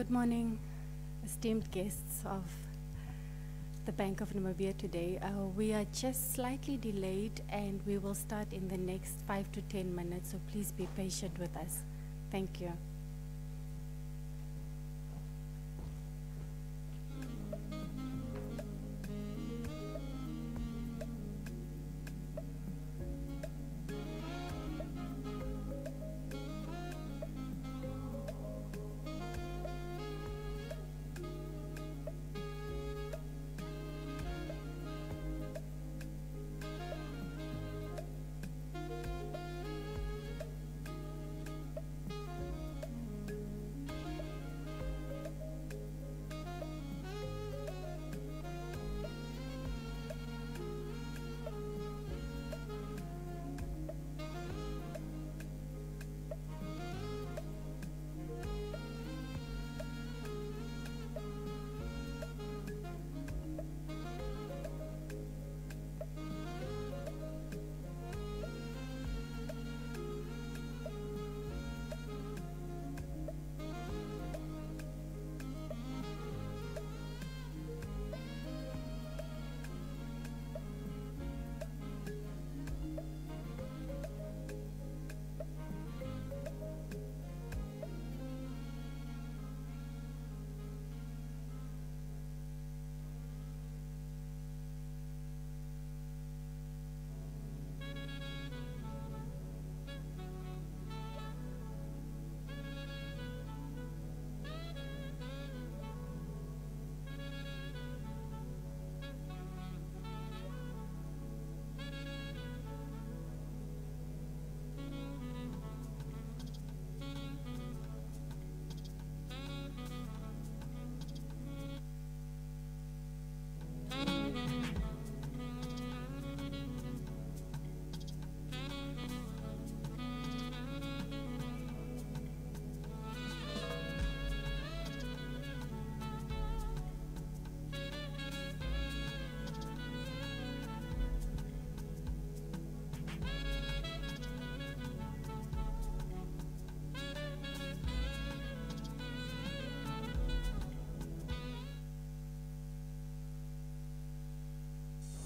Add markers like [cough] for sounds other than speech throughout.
Good morning, esteemed guests of the Bank of Namibia today. Uh, we are just slightly delayed and we will start in the next five to 10 minutes, so please be patient with us. Thank you.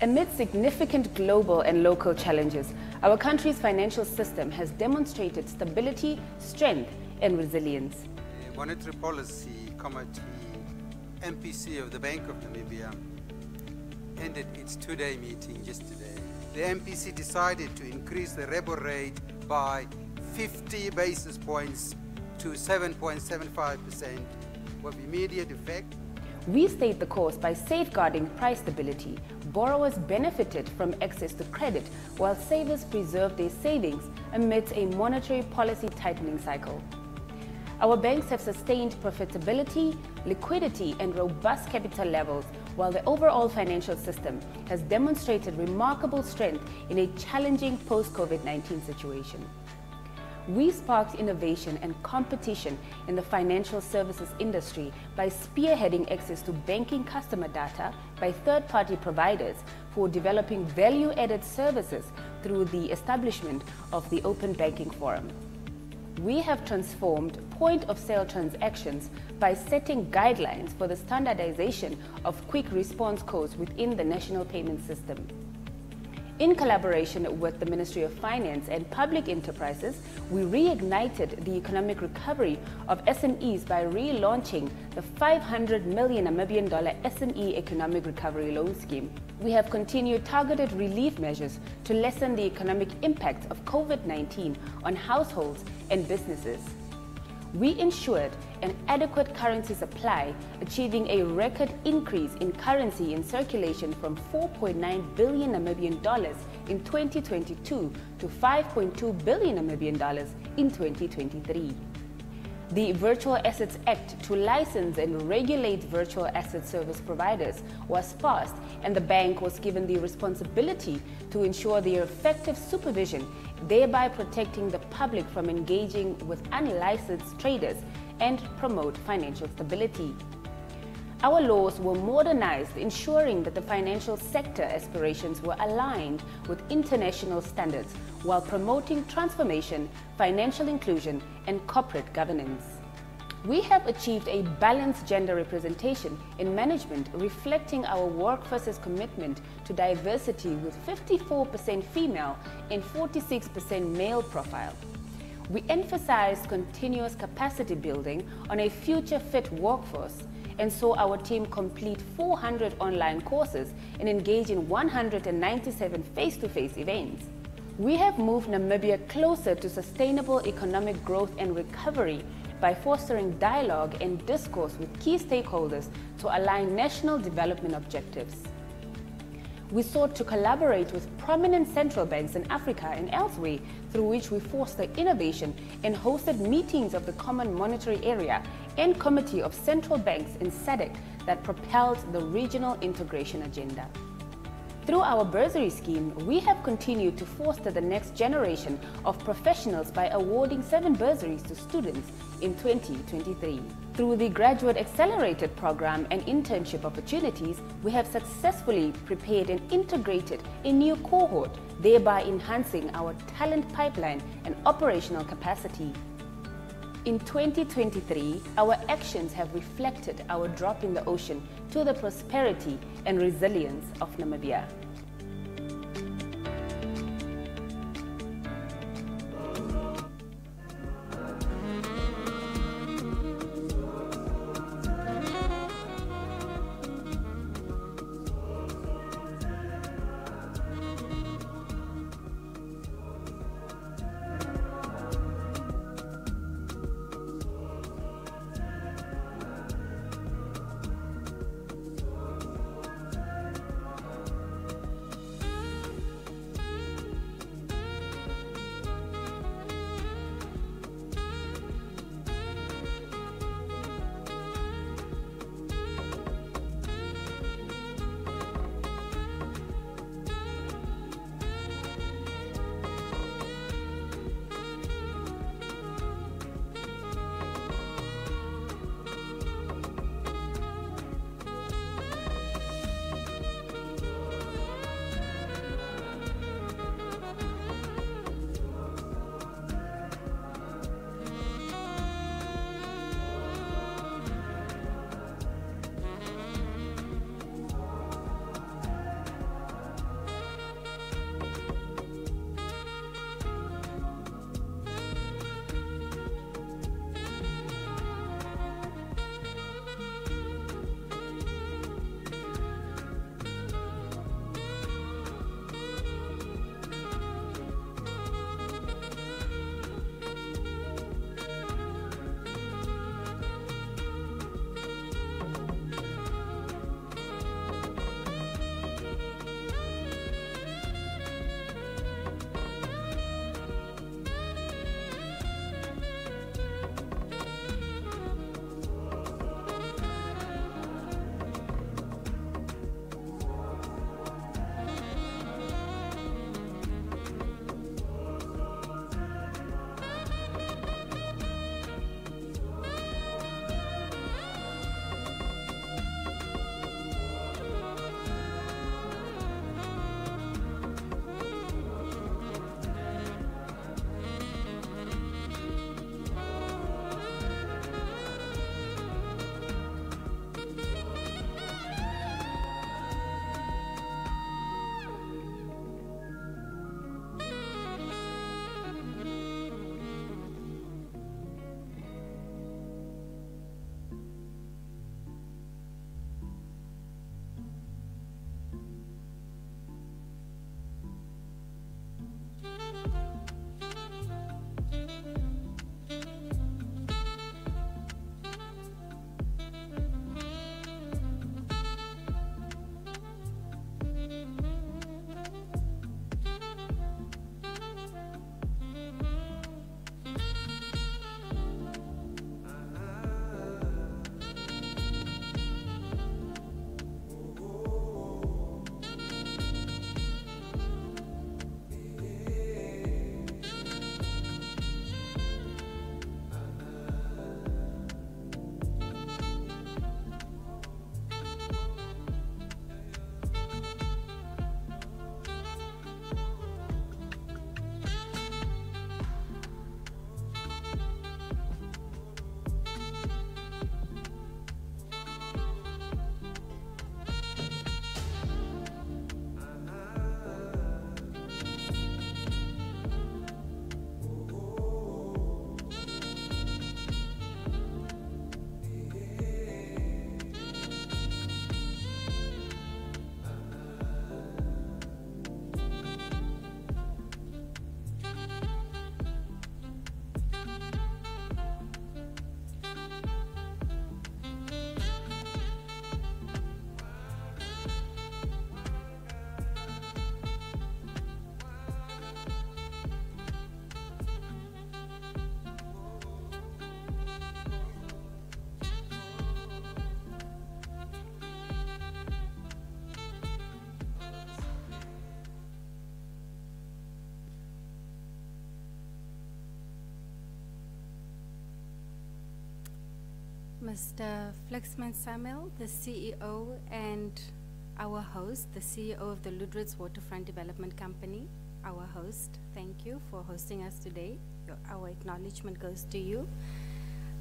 Amid significant global and local challenges, our country's financial system has demonstrated stability, strength, and resilience. The Monetary Policy Committee, MPC of the Bank of Namibia, ended its two-day meeting yesterday. The MPC decided to increase the repo rate by 50 basis points to 7.75% with immediate effect we stayed the course by safeguarding price stability. Borrowers benefited from access to credit, while savers preserved their savings amidst a monetary policy tightening cycle. Our banks have sustained profitability, liquidity, and robust capital levels, while the overall financial system has demonstrated remarkable strength in a challenging post-COVID-19 situation we sparked innovation and competition in the financial services industry by spearheading access to banking customer data by third-party providers for developing value-added services through the establishment of the Open Banking Forum. We have transformed point-of-sale transactions by setting guidelines for the standardization of quick response codes within the national payment system. In collaboration with the Ministry of Finance and Public Enterprises, we reignited the economic recovery of SMEs by relaunching the 500 million Namibian dollar SME Economic Recovery Loan Scheme. We have continued targeted relief measures to lessen the economic impact of COVID-19 on households and businesses. We ensured an adequate currency supply, achieving a record increase in currency in circulation from 4.9 billion Namibian dollars in 2022 to 5.2 billion Namibian dollars in 2023. The Virtual Assets Act to license and regulate virtual asset service providers was passed and the bank was given the responsibility to ensure their effective supervision thereby protecting the public from engaging with unlicensed traders and promote financial stability. Our laws were modernized, ensuring that the financial sector aspirations were aligned with international standards while promoting transformation, financial inclusion, and corporate governance. We have achieved a balanced gender representation in management, reflecting our workforce's commitment to diversity with 54% female and 46% male profile. We emphasize continuous capacity building on a future fit workforce and saw our team complete 400 online courses and engage in 197 face-to-face -face events. We have moved Namibia closer to sustainable economic growth and recovery by fostering dialogue and discourse with key stakeholders to align national development objectives. We sought to collaborate with prominent central banks in Africa and elsewhere through which we foster innovation and hosted meetings of the Common Monetary Area and Committee of Central Banks in SADC that propelled the regional integration agenda. Through our bursary scheme, we have continued to foster the next generation of professionals by awarding seven bursaries to students in 2023. Through the Graduate Accelerated Program and internship opportunities, we have successfully prepared and integrated a new cohort, thereby enhancing our talent pipeline and operational capacity. In 2023, our actions have reflected our drop in the ocean to the prosperity and resilience of Namibia. Mr. Flexman Samuel, the CEO, and our host, the CEO of the Lüderitz Waterfront Development Company, our host. Thank you for hosting us today. Your- Our acknowledgement goes to you.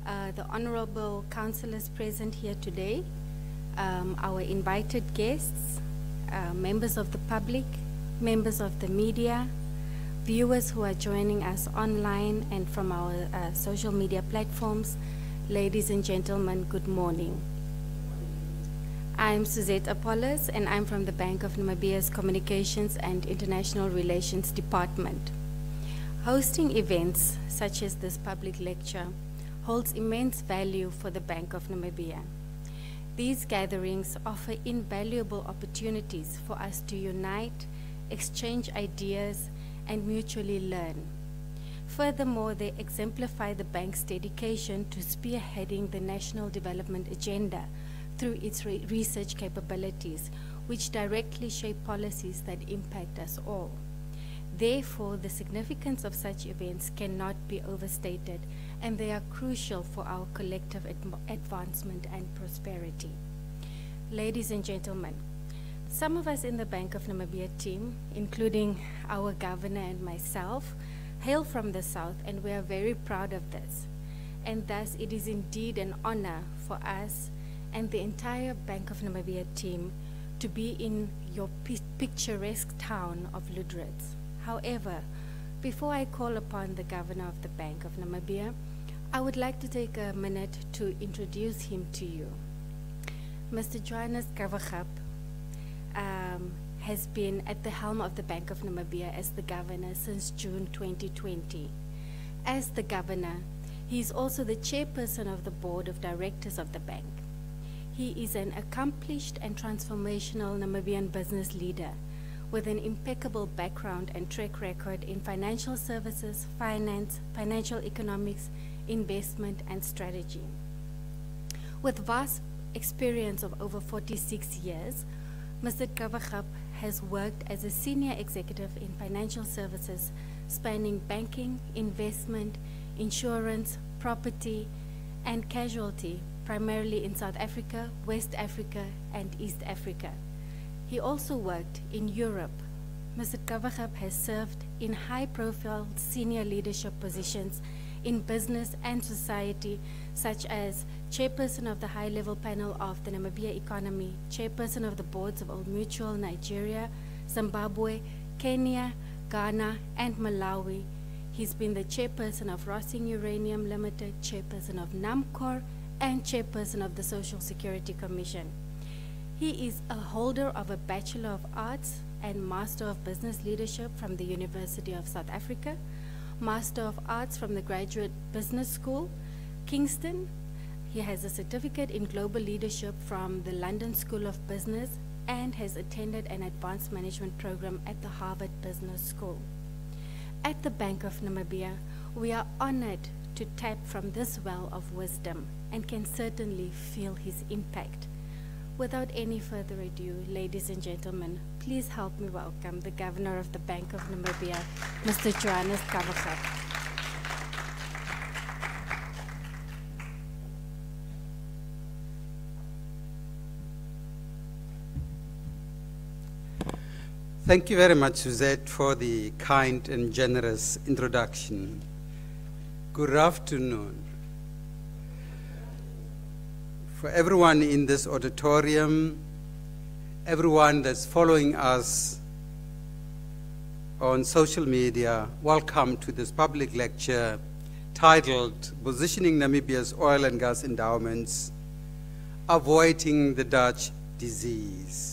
Uh, the honorable councillors present here today, um, our invited guests, uh, members of the public, members of the media, viewers who are joining us online and from our uh, social media platforms, ladies and gentlemen, good morning. I'm Suzette Apollos, and I'm from the Bank of Namibia's Communications and International Relations Department. Hosting events such as this public lecture holds immense value for the Bank of Namibia. These gatherings offer invaluable opportunities for us to unite, exchange ideas, and mutually learn. Furthermore, they exemplify the bank's dedication to spearheading the national development agenda through its re- research capabilities, which directly shape policies that impact us all. Therefore, the significance of such events cannot be overstated, and they are crucial for our collective adm- advancement and prosperity. Ladies and gentlemen, some of us in the Bank of Namibia team, including our governor and myself, hail from the south, and we are very proud of this. And thus, it is indeed an honor for us and the entire Bank of Namibia team to be in your picturesque town of Lüderitz. However, before I call upon the governor of the Bank of Namibia, I would like to take a minute to introduce him to you. Mr. Johannes !Gawaxab um, has been at the helm of the Bank of Namibia as the governor since June 2020. As the governor, he is also the chairperson of the board of directors of the bank. He is an accomplished and transformational Namibian business leader with an impeccable background and track record in financial services, finance, financial economics, investment, and strategy. With vast experience of over 46 years, Mr. !Gawaxab has worked as a senior executive in financial services spanning banking, investment, insurance, property, and casualty, primarily in South Africa, West Africa, and East Africa. He also worked in Europe. Mr. !Gawaxab has served in high-profile senior leadership positions in business and society, such as chairperson of the high-level panel of the Namibia economy, chairperson of the boards of Old Mutual Nigeria, Zimbabwe, Kenya, Ghana, and Malawi. He's been the chairperson of Rossing Uranium Limited, chairperson of NAMCOR, and chairperson of the Social Security Commission. He is a holder of a Bachelor of Arts and Master of Business Leadership from the University of South Africa, Master of Arts from the Graduate Business School, Kingston. He has a certificate in global leadership from the London School of Business and has attended an advanced management program at the Harvard Business School. At the Bank of Namibia, we are honored to tap from this well of wisdom and can certainly feel his impact. Without any further ado, ladies and gentlemen, please help me welcome the Governor of the Bank of Namibia, Mr. Johannes !Gawaxab. Thank you very much, Suzette, for the kind and generous introduction. Good afternoon. For everyone in this auditorium, everyone that's following us on social media, welcome to this public lecture titled Positioning Namibia's Oil and Gas Endowments, Avoiding the Dutch Disease.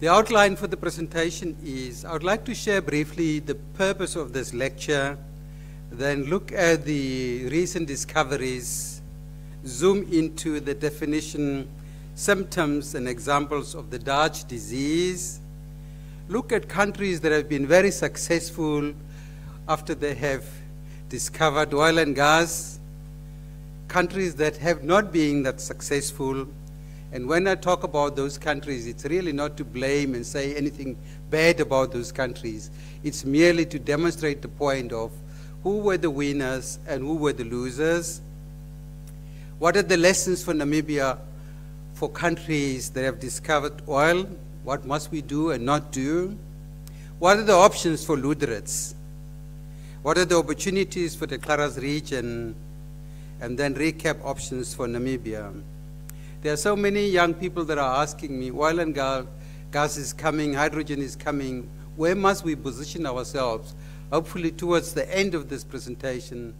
The outline for the presentation is I would like to share briefly the purpose of this lecture, then look at the recent discoveries, zoom into the definition, symptoms, and examples of the Dutch disease, look at countries that have been very successful after they have discovered oil and gas, countries that have not been that successful. And when I talk about those countries, it's really not to blame and say anything bad about those countries. It's merely to demonstrate the point of who were the winners and who were the losers. What are the lessons for Namibia for countries that have discovered oil? What must we do and not do? What are the options for Lüderitz? What are the opportunities for the ǁKaras region? And then recap options for Namibia. There are so many young people that are asking me, oil and gas is coming, hydrogen is coming. Where must we position ourselves? Hopefully towards the end of this presentation,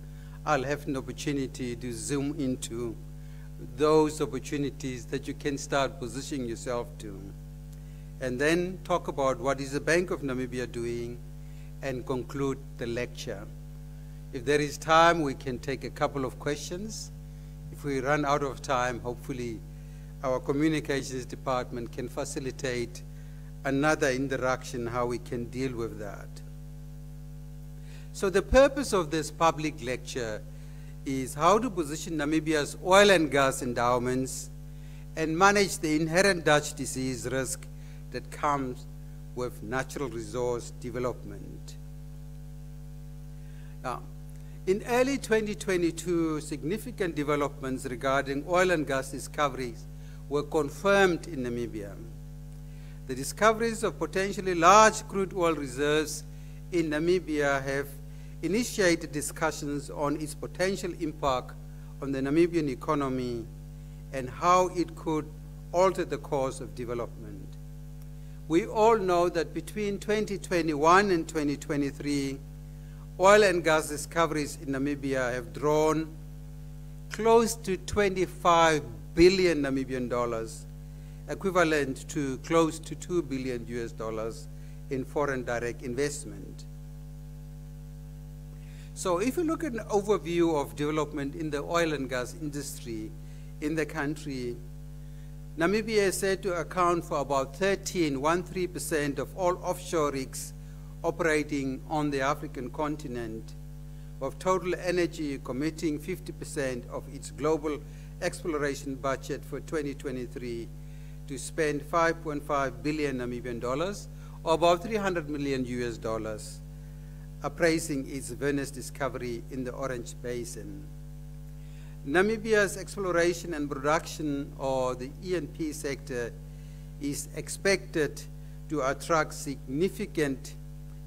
I'll have an opportunity to zoom into those opportunities that you can start positioning yourself to. And then talk about what is the Bank of Namibia doing and conclude the lecture. If there is time, we can take a couple of questions. If we run out of time, hopefully our communications department can facilitate another interaction, how we can deal with that. So the purpose of this public lecture is how to position Namibia's oil and gas endowments and manage the inherent Dutch disease risk that comes with natural resource development. Now, in early 2022, significant developments regarding oil and gas discoveries were confirmed in Namibia. The discoveries of potentially large crude oil reserves in Namibia have initiated discussions on its potential impact on the Namibian economy and how it could alter the course of development. We all know that between 2021 and 2023, oil and gas discoveries in Namibia have drawn close to 25 billion Namibian dollars, equivalent to close to 2 billion US dollars in foreign direct investment. So if you look at an overview of development in the oil and gas industry in the country, Namibia is said to account for about 13, 13% of all offshore rigs operating on the African continent, of total energy committing 50% of its global exploration budget for 2023 to spend 5.5 billion Namibian dollars, or about 300 million US dollars appraising its Venus discovery in the Orange Basin. Namibia's exploration and production, or the E&P sector, is expected to attract significant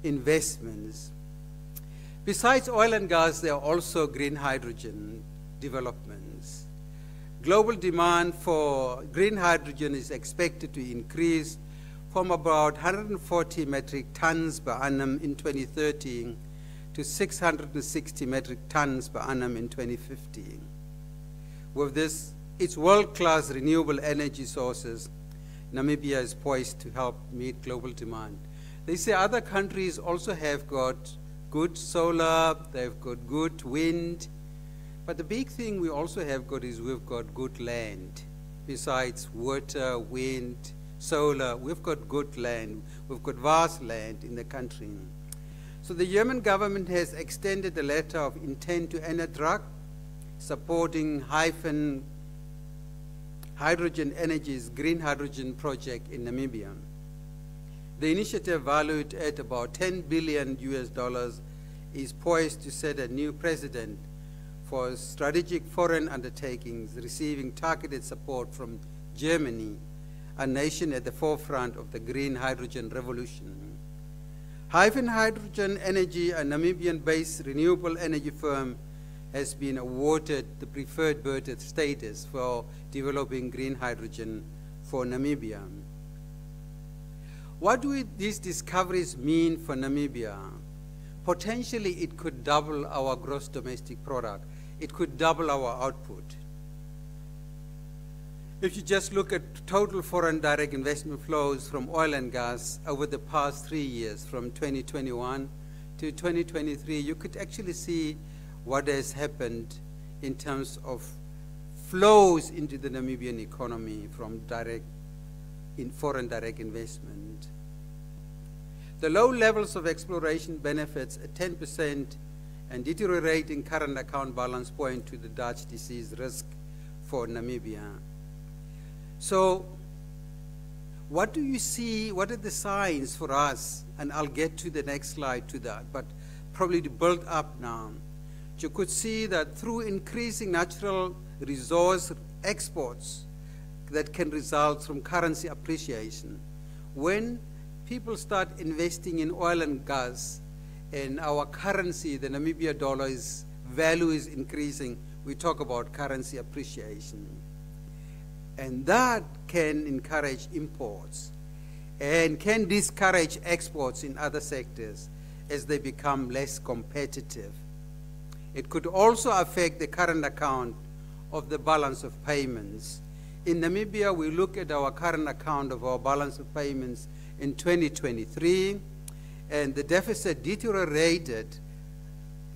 investments. Besides oil and gas, there are also green hydrogen developments. Global demand for green hydrogen is expected to increase from about 140 metric tons per annum in 2013 to 660 metric tons per annum in 2015. With this, its world-class renewable energy sources, Namibia is poised to help meet global demand. They say other countries also have got good solar, they've got good wind, but the big thing we also have got is we've got good land, besides water, wind, solar. We've got good land. We've got vast land in the country. So the German government has extended a letter of intent to ENERTRAG, supporting Hyphen Hydrogen Energy's green hydrogen project in Namibia. The initiative, valued at about 10 billion US dollars, is poised to set a new precedent for strategic foreign undertakings receiving targeted support from Germany a nation at the forefront of the green hydrogen revolution. Hyphen Hydrogen Energy, a Namibian-based renewable energy firm, has been awarded the preferred bidder status for developing green hydrogen for Namibia. What do these discoveries mean for Namibia? Potentially, it could double our gross domestic product. It could double our output. If you just look at total foreign direct investment flows from oil and gas over the past three years, from 2021 to 2023, you could actually see what has happened in terms of flows into the Namibian economy from direct in foreign direct investment. The low levels of exploration benefits at 10% and deteriorating current account balance point to the Dutch disease risk for Namibia. So what do you see, what are the signs for us? And I'll get to the next slide to that, but probably to build up now. You could see that through increasing natural resource exports that can result from currency appreciation, when people start investing in oil and gas, and our currency, the Namibia dollar, value is increasing, we talk about currency appreciation. And that can encourage imports and can discourage exports in other sectors as they become less competitive. It could also affect the current account of the balance of payments. In Namibia, we look at our current account of our balance of payments in 2023, and the deficit deteriorated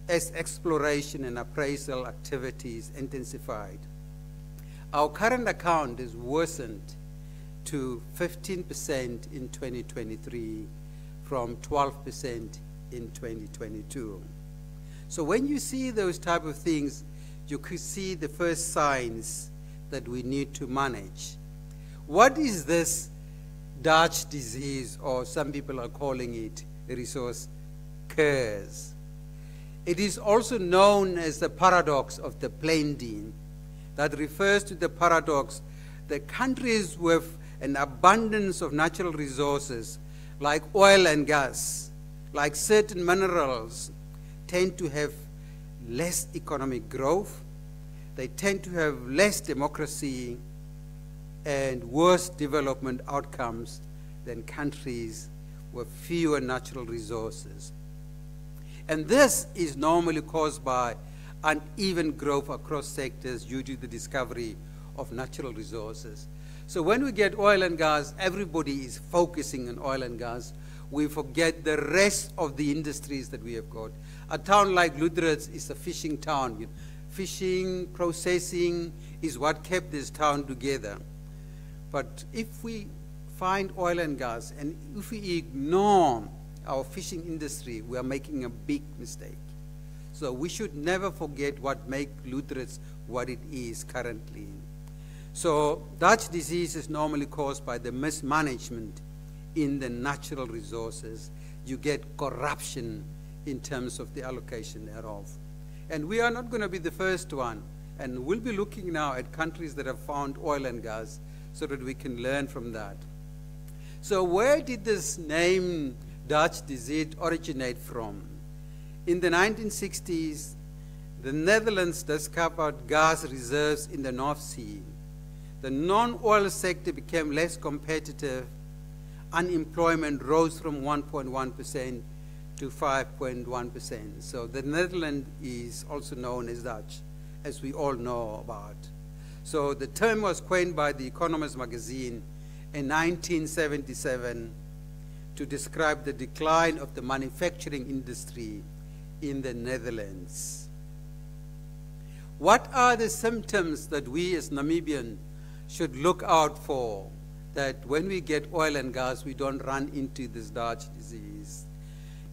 as exploration and appraisal activities intensified. Our current account is worsened to 15% in 2023 from 12% in 2022. So when you see those type of things, you could see the first signs that we need to manage. What is this Dutch disease, or some people are calling it resource curse? It is also known as the paradox of the plenty that refers to the paradox that countries with an abundance of natural resources like oil and gas, like certain minerals, tend to have less economic growth, they tend to have less democracy and worse development outcomes than countries with fewer natural resources. And this is normally caused by uneven growth across sectors due to the discovery of natural resources. So when we get oil and gas, everybody is focusing on oil and gas. We forget the rest of the industries that we have got. A town like Lüderitz is a fishing town. Fishing, processing is what kept this town together. But if we find oil and gas and if we ignore our fishing industry, we are making a big mistake. So we should never forget what makes Lüderitz what it is currently. So Dutch disease is normally caused by the mismanagement in the natural resources. You get corruption in terms of the allocation thereof. And we are not going to be the first one. And we'll be looking now at countries that have found oil and gas so that we can learn from that. So where did this name Dutch disease originate from? In the 1960s, the Netherlands discovered gas reserves in the North Sea. The non-oil sector became less competitive. Unemployment rose from 1.1% to 5.1%. So the Netherlands is also known as Dutch, as we all know about. So the term was coined by the Economist magazine in 1977 to describe the decline of the manufacturing industry in the Netherlands. What are the symptoms that we as Namibians should look out for that when we get oil and gas, we don't run into this Dutch disease?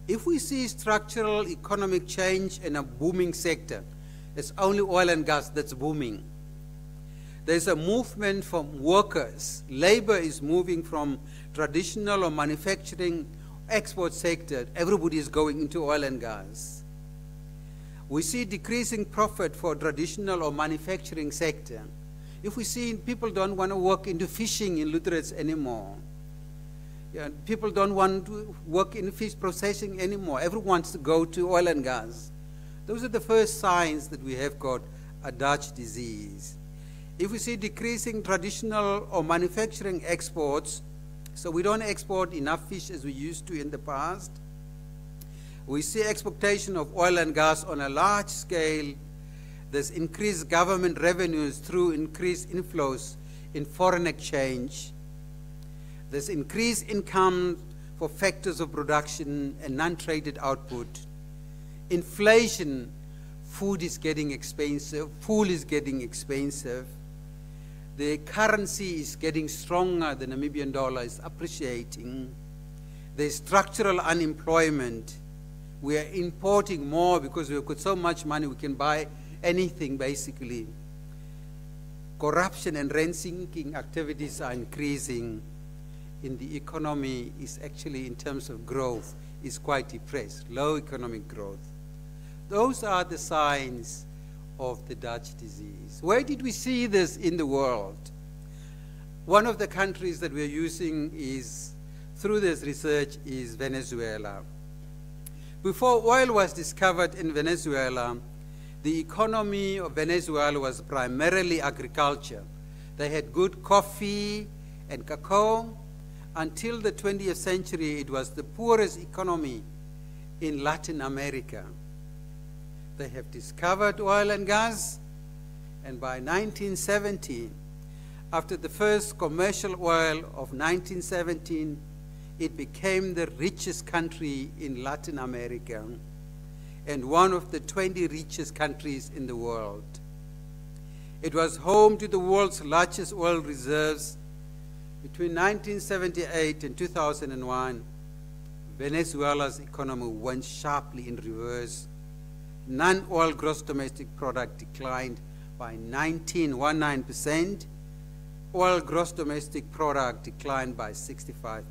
If we see structural economic change in a booming sector, it's only oil and gas that's booming. There's a movement from workers. Labor is moving from traditional or manufacturing export sector. Everybody is going into oil and gas. We see decreasing profit for traditional or manufacturing sector. If we see people don't want to work into fishing in Lüderitz anymore, yeah, people don't want to work in fish processing anymore. Everyone wants to go to oil and gas. Those are the first signs that we have got a Dutch disease. If we see decreasing traditional or manufacturing exports, so we don't export enough fish as we used to in the past, we see exploitation of oil and gas on a large scale. There's increased government revenues through increased inflows in foreign exchange. There's increased income for factors of production and non-traded output. Inflation, food is getting expensive, fuel is getting expensive. The currency is getting stronger, the Namibian dollar is appreciating There's structural unemployment. We are importing more because we've got so much money we can buy anything basically. Corruption and rent-seeking activities are increasing in the economy is actually in terms of growth is quite depressed, low economic growth. Those are the signs of the Dutch disease. Where did we see this in the world? One of the countries that we're using is, through this research, is Venezuela. Before oil was discovered in Venezuela, the economy of Venezuela was primarily agriculture. They had good coffee and cacao. Until the 20th century, it was the poorest economy in Latin America. They have discovered oil and gas, and by 1970, after the first commercial oil of 1917, it became the richest country in Latin America and one of the 20 richest countries in the world. It was home to the world's largest oil reserves. Between 1978 and 2001, Venezuela's economy went sharply in reverse. Non-oil gross domestic product declined by 19.19%. Oil gross domestic product declined by 65%.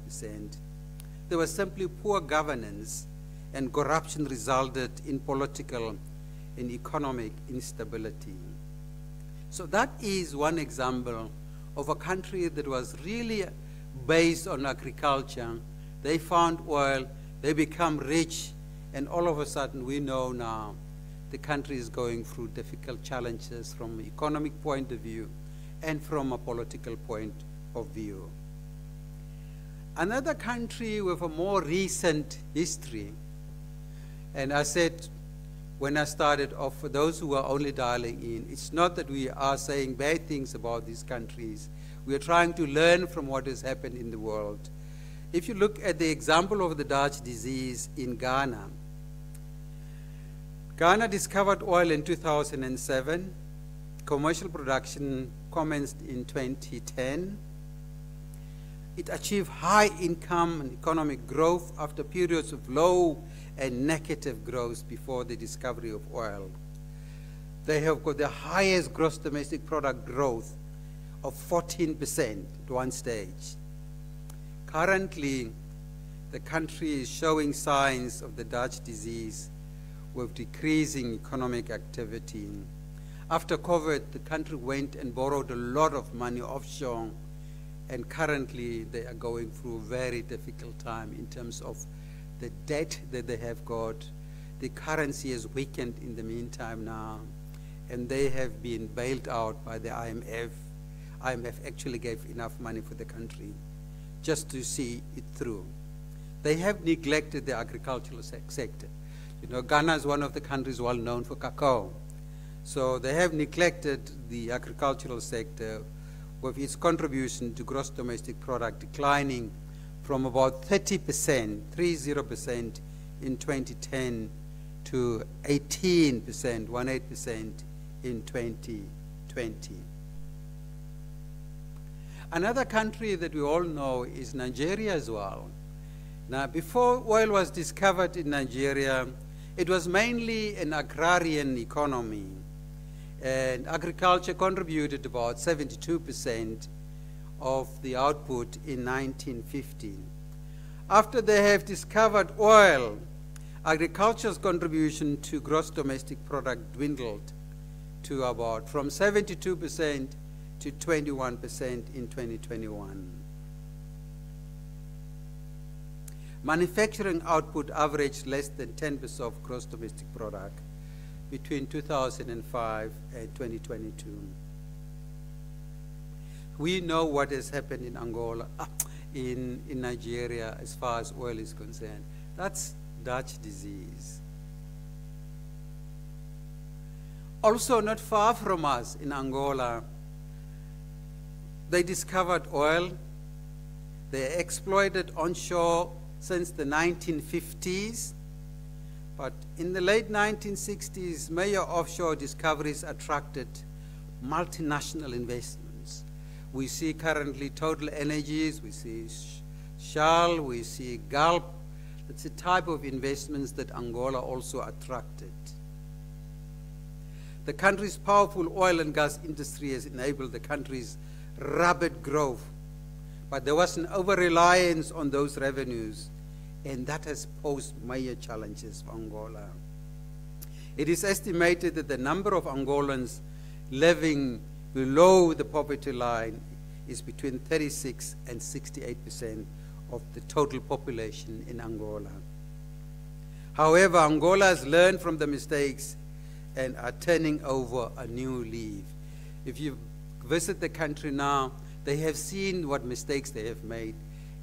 There was simply poor governance and corruption resulted in political and economic instability. So that is one example of a country that was really based on agriculture. They found oil, they become rich, and all of a sudden we know now the country is going through difficult challenges from an economic point of view and from a political point of view. Another country with a more recent history and I said, when I started off, for those who are only dialing in, it's not that we are saying bad things about these countries. We are trying to learn from what has happened in the world. If you look at the example of the Dutch disease in Ghana, Ghana discovered oil in 2007. Commercial production commenced in 2010. It achieved high income and economic growth after periods of low and negative growth before the discovery of oil. They have got the highest gross domestic product growth of 14% at one stage. Currently, the country is showing signs of the Dutch disease with decreasing economic activity. After COVID, the country went and borrowed a lot of money offshore, and currently they are going through a very difficult time in terms of the debt that they have got, the currency has weakened in the meantime now, and they have been bailed out by the IMF. IMF actually gave enough money for the country just to see it through. They have neglected the agricultural se sector. You know, Ghana is one of the countries well known for cacao. So they have neglected the agricultural sector with its contribution to gross domestic product declining from about 30%, 30% in 2010 to 18%, 18% in 2020. Another country that we all know is Nigeria as well. Now, before oil was discovered in Nigeria, it was mainly an agrarian economy. And agriculture contributed about 72 percent of the output in 1950. After they have discovered oil, agriculture's contribution to gross domestic product dwindled to about from 72% to 21% in 2021. Manufacturing output averaged less than 10% of gross domestic product between 2005 and 2022 we know what has happened in Angola, [clears throat] in, in Nigeria as far as oil is concerned. That's Dutch disease. Also not far from us in Angola, they discovered oil. They exploited onshore since the 1950s. But in the late 1960s, major offshore discoveries attracted multinational investments. We see currently TotalEnergies, we see Shell, we see Galp. That's the type of investments that Angola also attracted. The country's powerful oil and gas industry has enabled the country's rapid growth, but there was an over-reliance on those revenues, and that has posed major challenges for Angola. It is estimated that the number of Angolans living below the poverty line is between 36 and 68 percent of the total population in Angola. However, Angola has learned from the mistakes and are turning over a new leaf. If you visit the country now, they have seen what mistakes they have made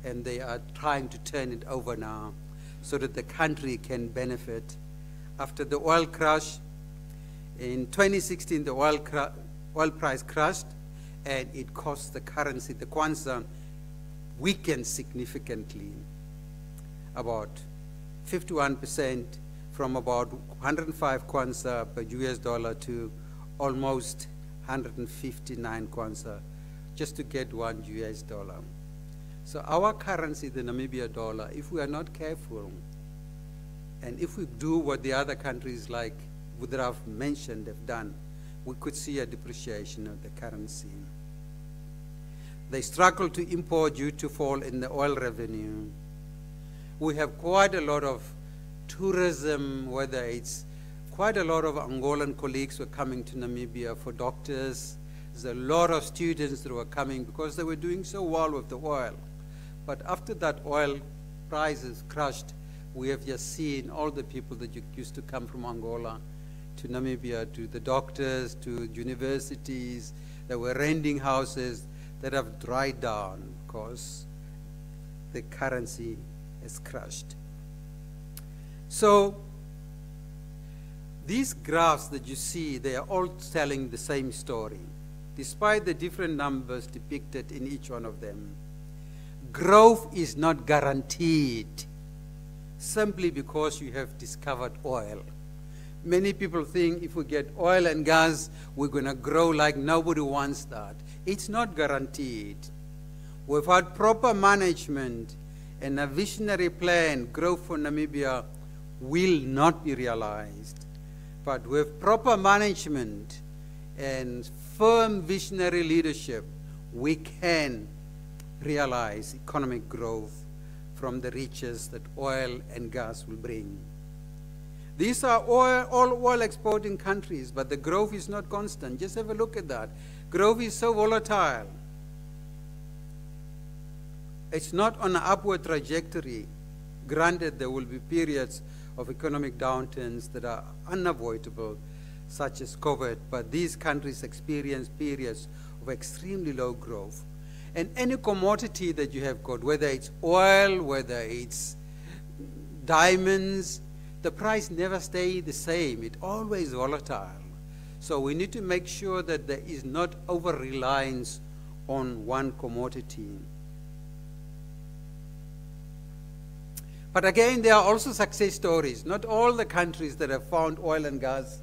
and they are trying to turn it over now so that the country can benefit. After the oil crash, in 2016, the oil, oil price crashed and it cost the currency, the kwanza, weakened significantly, about 51% from about 105 kwanza per US dollar to almost 159 kwanza just to get one US dollar. So our currency, the Namibia dollar, if we are not careful, and if we do what the other countries like Woodruff mentioned have done, we could see a depreciation of the currency. They struggle to import due to fall in the oil revenue. We have quite a lot of tourism, whether it's quite a lot of Angolan colleagues were coming to Namibia for doctors. There's a lot of students that were coming because they were doing so well with the oil. But after that oil prices crashed, we have just seen all the people that used to come from Angola to Namibia, to the doctors, to universities, that were renting houses that have dried down because the currency has crashed. So these graphs that you see, they are all telling the same story, despite the different numbers depicted in each one of them. Growth is not guaranteed simply because you have discovered oil. Many people think if we get oil and gas, we're going to grow like nobody wants that. It's not guaranteed. Without proper management and a visionary plan, growth for Namibia will not be realized. But with proper management and firm visionary leadership, we can realize economic growth from the riches that oil and gas will bring. These are oil, all oil exporting countries, but the growth is not constant. Just have a look at that. Growth is so volatile. It's not on an upward trajectory. Granted, there will be periods of economic downturns that are unavoidable, such as COVID, but these countries experience periods of extremely low growth. And any commodity that you have got, whether it's oil, whether it's diamonds, the price never stays the same. It's always volatile. So we need to make sure that there is not over-reliance on one commodity. But again, there are also success stories. Not all the countries that have found oil and gas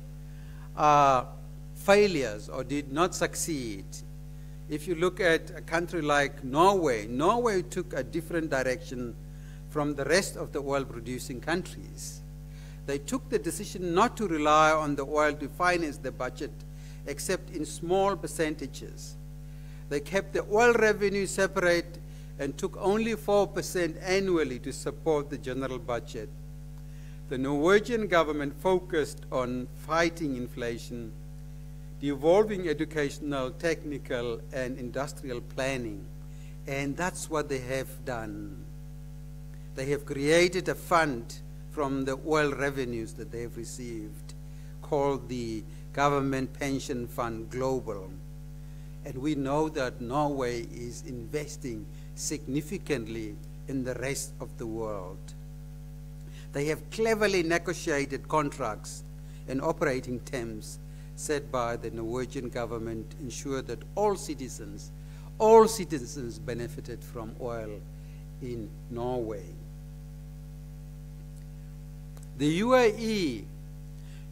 are failures or did not succeed. If you look at a country like Norway, Norway took a different direction from the rest of the oil producing countries. They took the decision not to rely on the oil to finance the budget except in small percentages. They kept the oil revenue separate and took only 4% annually to support the general budget. The Norwegian government focused on fighting inflation, devolving educational, technical, and industrial planning. And that's what they have done. They have created a fund from the oil revenues that they have received called the Government Pension Fund Global. And we know that Norway is investing significantly in the rest of the world. They have cleverly negotiated contracts and operating terms set by the Norwegian government ensure that all citizens, all citizens benefited from oil in Norway. The UAE,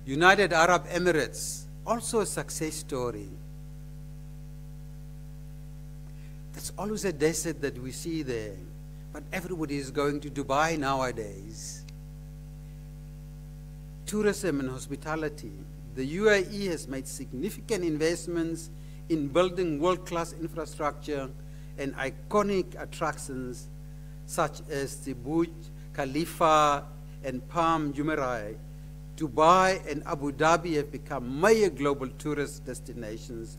United Arab Emirates, also a success story. It's always a desert that we see there. but everybody is going to Dubai nowadays. Tourism and hospitality. The UAE has made significant investments in building world-class infrastructure and iconic attractions such as the Burj Khalifa and Palm Jumeirah. Dubai and Abu Dhabi have become major global tourist destinations,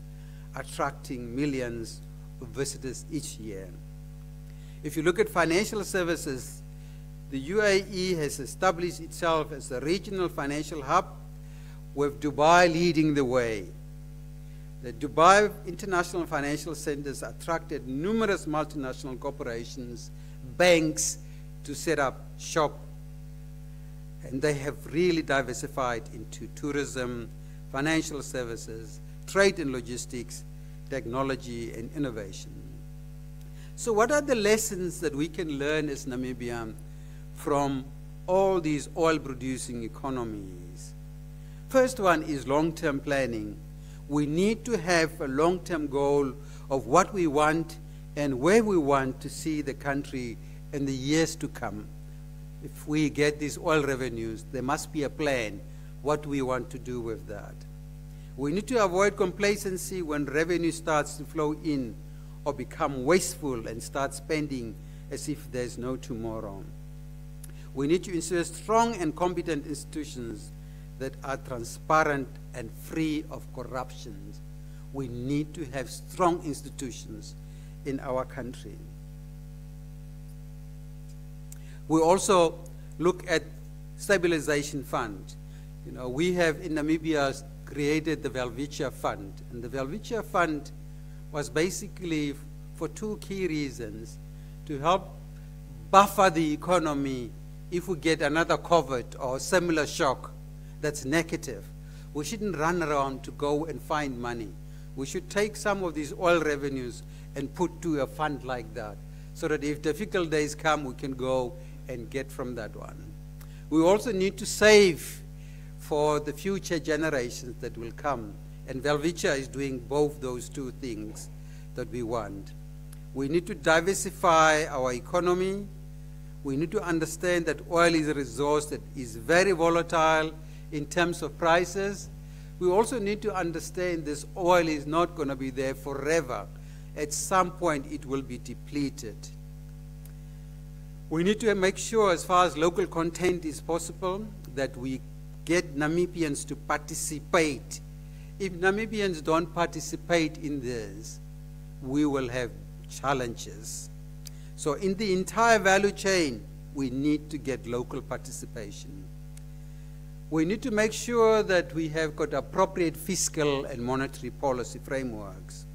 attracting millions of visitors each year. If you look at financial services, the UAE has established itself as a regional financial hub with Dubai leading the way. The Dubai International Financial Centers attracted numerous multinational corporations, banks to set up shop. And they have really diversified into tourism, financial services, trade and logistics, technology and innovation. So what are the lessons that we can learn as Namibia from all these oil-producing economies? First one is long-term planning. We need to have a long-term goal of what we want and where we want to see the country in the years to come. If we get these oil revenues, there must be a plan what we want to do with that. We need to avoid complacency when revenue starts to flow in or become wasteful and start spending as if there's no tomorrow. We need to ensure strong and competent institutions that are transparent and free of corruption. We need to have strong institutions in our country. We also look at stabilization fund. You know, we have in Namibia created the Welwitschia Fund, and the Welwitschia Fund was basically for two key reasons, to help buffer the economy if we get another COVID or similar shock that's negative. We shouldn't run around to go and find money. We should take some of these oil revenues and put to a fund like that so that if difficult days come, we can go and get from that one. We also need to save for the future generations that will come. And Welwitschia is doing both those two things that we want. We need to diversify our economy. We need to understand that oil is a resource that is very volatile in terms of prices. We also need to understand this oil is not going to be there forever. At some point, it will be depleted. We need to make sure, as far as local content is possible, that we get Namibians to participate. If Namibians don't participate in this, we will have challenges. So in the entire value chain, we need to get local participation. We need to make sure that we have got appropriate fiscal and monetary policy frameworks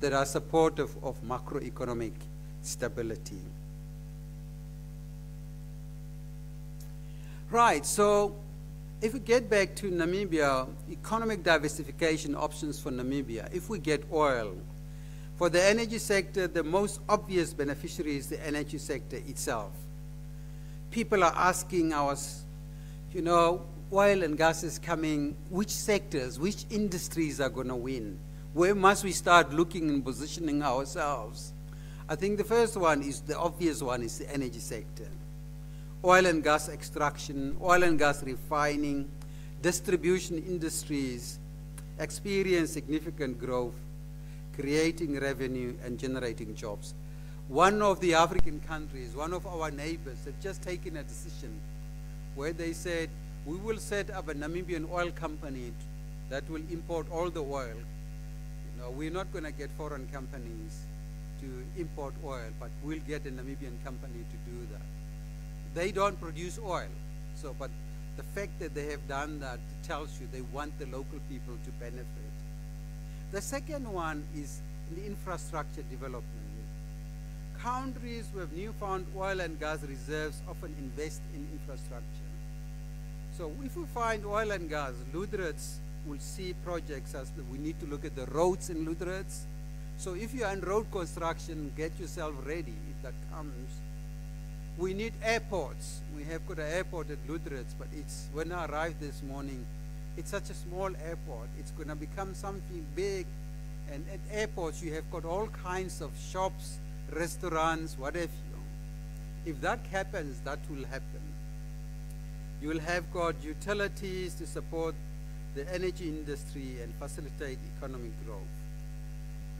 that are supportive of macroeconomic stability. Right, so if we get back to Namibia, economic diversification options for Namibia, if we get oil, for the energy sector, the most obvious beneficiary is the energy sector itself. People are asking us, you know, oil and gas is coming, which sectors, which industries are going to win? Where must we start looking and positioning ourselves? I think the first one is the obvious one is the energy sector. Oil and gas extraction, oil and gas refining, distribution industries experience significant growth, creating revenue and generating jobs. One of the African countries, one of our neighbors, have just taken a decision where they said we will set up a Namibian oil company that will import all the oil. You know, we're not going to get foreign companies to import oil, but we'll get a Namibian company to do that. They don't produce oil, so but the fact that they have done that tells you they want the local people to benefit. The second one is the infrastructure development. Countries with newfound oil and gas reserves often invest in infrastructure. So if we find oil and gas, Lüderitz will see projects as we need to look at the roads in Lüderitz. So if you are in road construction, get yourself ready if that comes. We need airports. We have got an airport at Lüderitz, but it's when I arrived this morning, it's such a small airport. It's going to become something big. And at airports, you have got all kinds of shops, restaurants, whatever. If that happens, that will happen. You will have got utilities to support the energy industry and facilitate economic growth.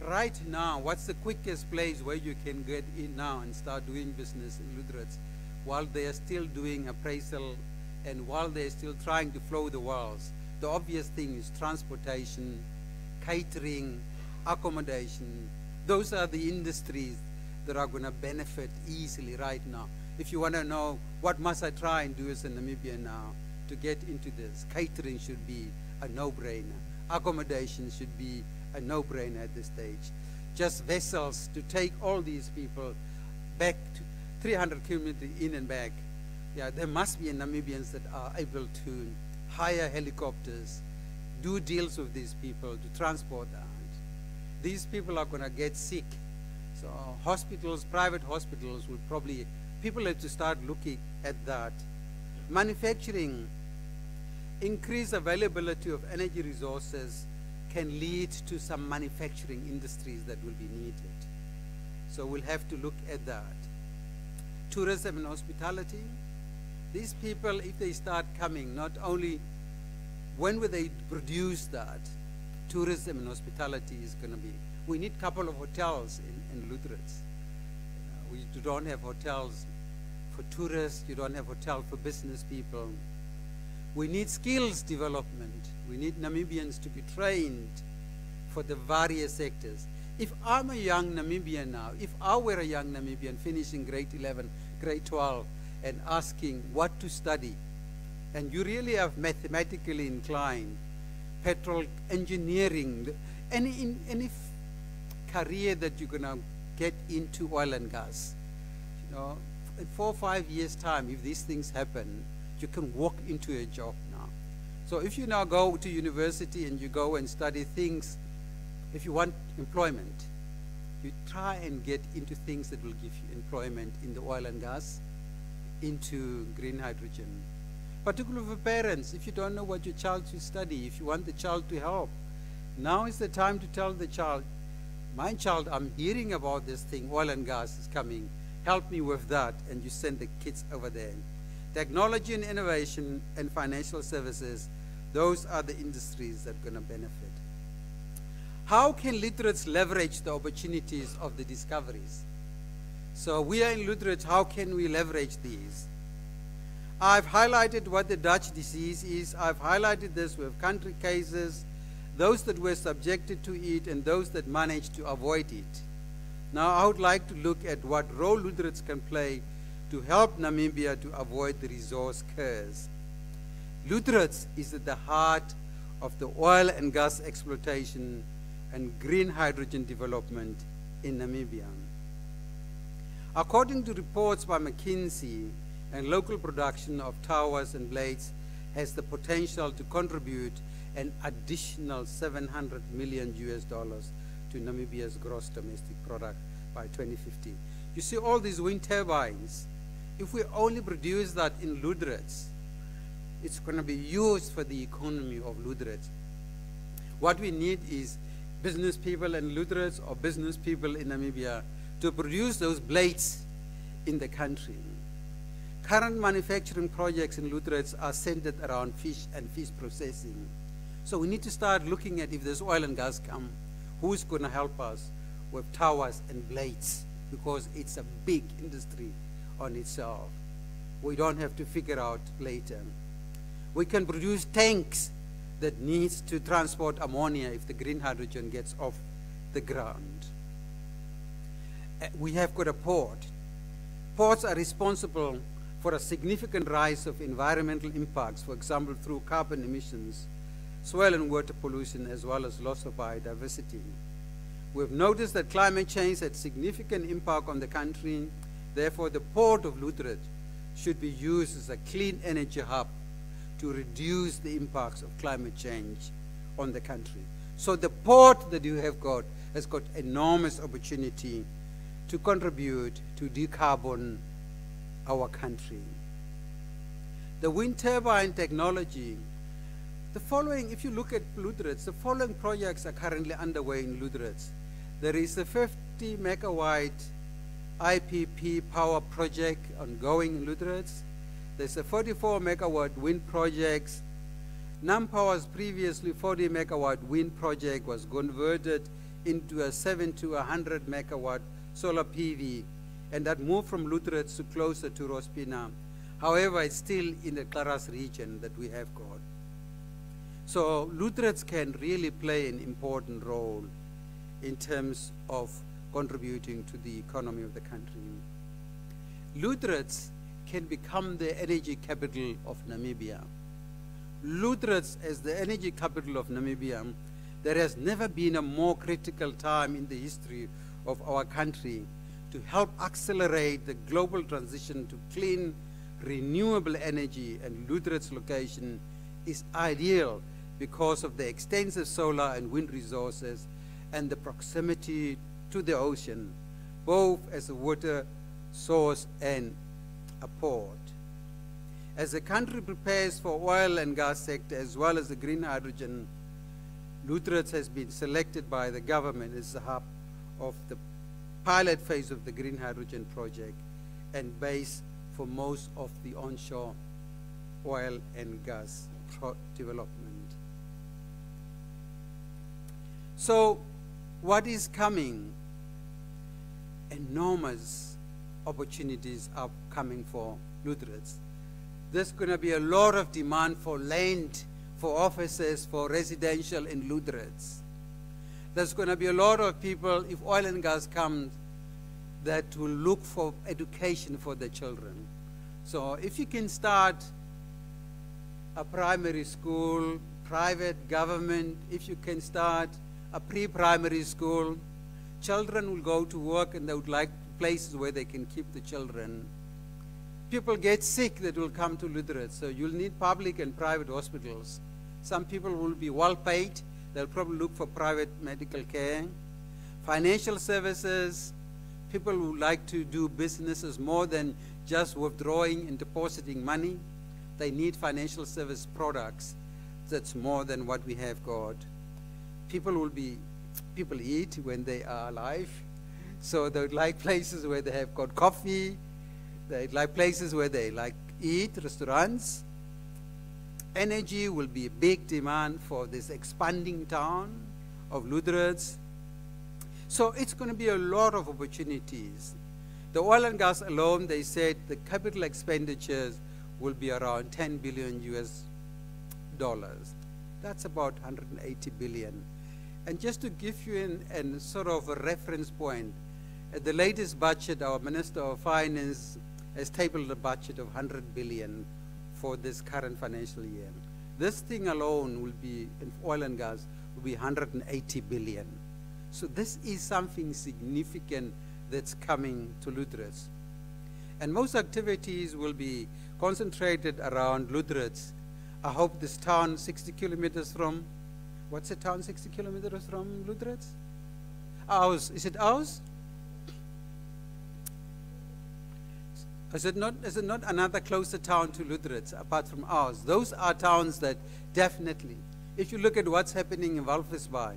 Right now, what's the quickest place where you can get in now and start doing business in Lüderitz while they are still doing appraisal and while they're still trying to flow the walls? The obvious thing is transportation, catering, accommodation. Those are the industries that are going to benefit easily right now. If you want to know what must I try and do as a Namibian now to get into this, catering should be a no-brainer. Accommodation should be a no-brainer at this stage. Just vessels to take all these people back to 300 kilometers in and back. Yeah, there must be Namibians that are able to hire helicopters, do deals with these people to transport them. These people are going to get sick. So hospitals, private hospitals will probably, people have to start looking at that. Manufacturing, increased availability of energy resources can lead to some manufacturing industries that will be needed. So we'll have to look at that. Tourism and hospitality. These people, if they start coming, not only when will they produce that, tourism and hospitality is going to be. We need a couple of hotels in, in. We don't have hotels for tourists, you don't have hotel for business people. We need skills development. We need Namibians to be trained for the various sectors. If I'm a young Namibian now, if I were a young Namibian finishing grade 11, grade 12, and asking what to study, and you really are mathematically inclined, petrol engineering, any, any career that you're going to get into oil and gas, you know, in four or five years' time, if these things happen, you can walk into a job now. So if you now go to university and you go and study things, if you want employment, you try and get into things that will give you employment in the oil and gas, into green hydrogen. Particularly for parents, if you don't know what your child should study, if you want the child to help, now is the time to tell the child, my child, I'm hearing about this thing, oil and gas is coming help me with that, and you send the kids over there. Technology and innovation and financial services, those are the industries that are going to benefit. How can Lüderitz leverage the opportunities of the discoveries? So we are in Lüderitz, how can we leverage these? I've highlighted what the Dutch disease is. I've highlighted this with country cases, those that were subjected to it and those that managed to avoid it. Now I would like to look at what role Lüderitz can play to help Namibia to avoid the resource curse. Lüderitz is at the heart of the oil and gas exploitation and green hydrogen development in Namibia. According to reports by McKinsey, and local production of towers and blades has the potential to contribute an additional 700 million US dollars to Namibia's gross domestic product by 2050. You see all these wind turbines, if we only produce that in Lüderitz, it's going to be used for the economy of Lüderitz. What we need is business people in Lüderitz or business people in Namibia to produce those blades in the country. Current manufacturing projects in Lüderitz are centered around fish and fish processing. So we need to start looking at if there's oil and gas come, who's going to help us with towers and blades because it's a big industry on itself. We don't have to figure out later. We can produce tanks that needs to transport ammonia if the green hydrogen gets off the ground. Uh, we have got a port. Ports are responsible for a significant rise of environmental impacts, for example, through carbon emissions, soil and water pollution, as well as loss of biodiversity. We've noticed that climate change had significant impact on the country. Therefore, the port of Lüderitz should be used as a clean energy hub to reduce the impacts of climate change on the country. So the port that you have got has got enormous opportunity to contribute to decarbon our country. The wind turbine technology the following, if you look at Lüderitz, the following projects are currently underway in Lüderitz. There is a 50 megawatt IPP power project ongoing in Lüderitz. There's a 44 megawatt wind project. NamPower's previously 40 megawatt wind project was converted into a 7 to 100 megawatt solar PV, and that moved from Lüderitz to closer to Rosh Pinah. However, it's still in the ǁKaras region that we have got. So Lüderitz can really play an important role in terms of contributing to the economy of the country. Lüderitz can become the energy capital of Namibia. Lüderitz as the energy capital of Namibia, there has never been a more critical time in the history of our country to help accelerate the global transition to clean, renewable energy and Lüderitz location is ideal because of the extensive solar and wind resources and the proximity to the ocean, both as a water source and a port. As the country prepares for oil and gas sector as well as the green hydrogen, Lüderitz has been selected by the government as the hub of the pilot phase of the green hydrogen project and base for most of the onshore oil and gas development. So what is coming? Enormous opportunities are coming for Lüderitz. There's going to be a lot of demand for land, for offices, for residential in Lüderitz. There's going to be a lot of people, if oil and gas comes, that will look for education for their children. So if you can start a primary school, private government, if you can start a pre-primary school. Children will go to work and they would like places where they can keep the children. People get sick that will come to Lüderitz, so you'll need public and private hospitals. Some people will be well paid. They'll probably look for private medical care. Financial services, people who like to do businesses more than just withdrawing and depositing money. They need financial service products that's more than what we have got people will be, people eat when they are alive. So they would like places where they have got coffee. They'd like places where they like eat, restaurants. Energy will be a big demand for this expanding town of Lüderitz. So it's going to be a lot of opportunities. The oil and gas alone, they said the capital expenditures will be around 10 billion US dollars. That's about 180 billion and just to give you an, an sort of a reference point, at the latest budget, our Minister of Finance has tabled a budget of 100 billion for this current financial year. This thing alone will be, in oil and gas, will be 180 billion. So this is something significant that's coming to Lüderitz. And most activities will be concentrated around Lüderitz. I hope this town 60 kilometers from What's the town 60 kilometers from Lüderitz? Aus. Is it Aus? Is it, not, is it not another closer town to Lüderitz apart from Aus? Those are towns that definitely, if you look at what's happening in Walvisbaai,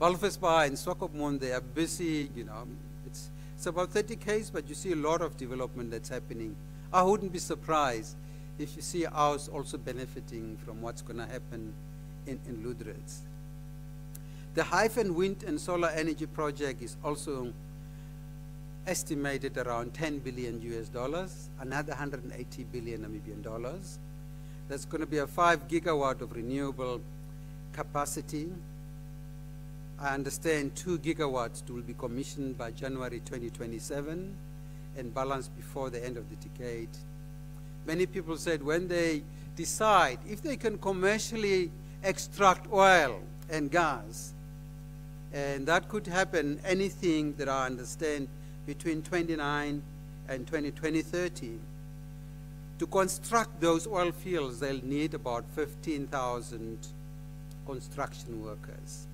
Walvisbaai and Swakopmund, they are busy, you know, it's, it's about 30 Ks, but you see a lot of development that's happening. I wouldn't be surprised if you see Aus also benefiting from what's going to happen in, in Lüderitz. The Hyphen Wind and Solar Energy Project is also estimated around 10 billion US dollars, another 180 billion Namibian dollars. That's going to be a 5 gigawatt of renewable capacity. I understand 2 gigawatts will be commissioned by January 2027 and balanced before the end of the decade. Many people said when they decide if they can commercially extract oil and gas. And that could happen anything that I understand between 29 and 20, 2030. To construct those oil fields, they'll need about 15,000 construction workers.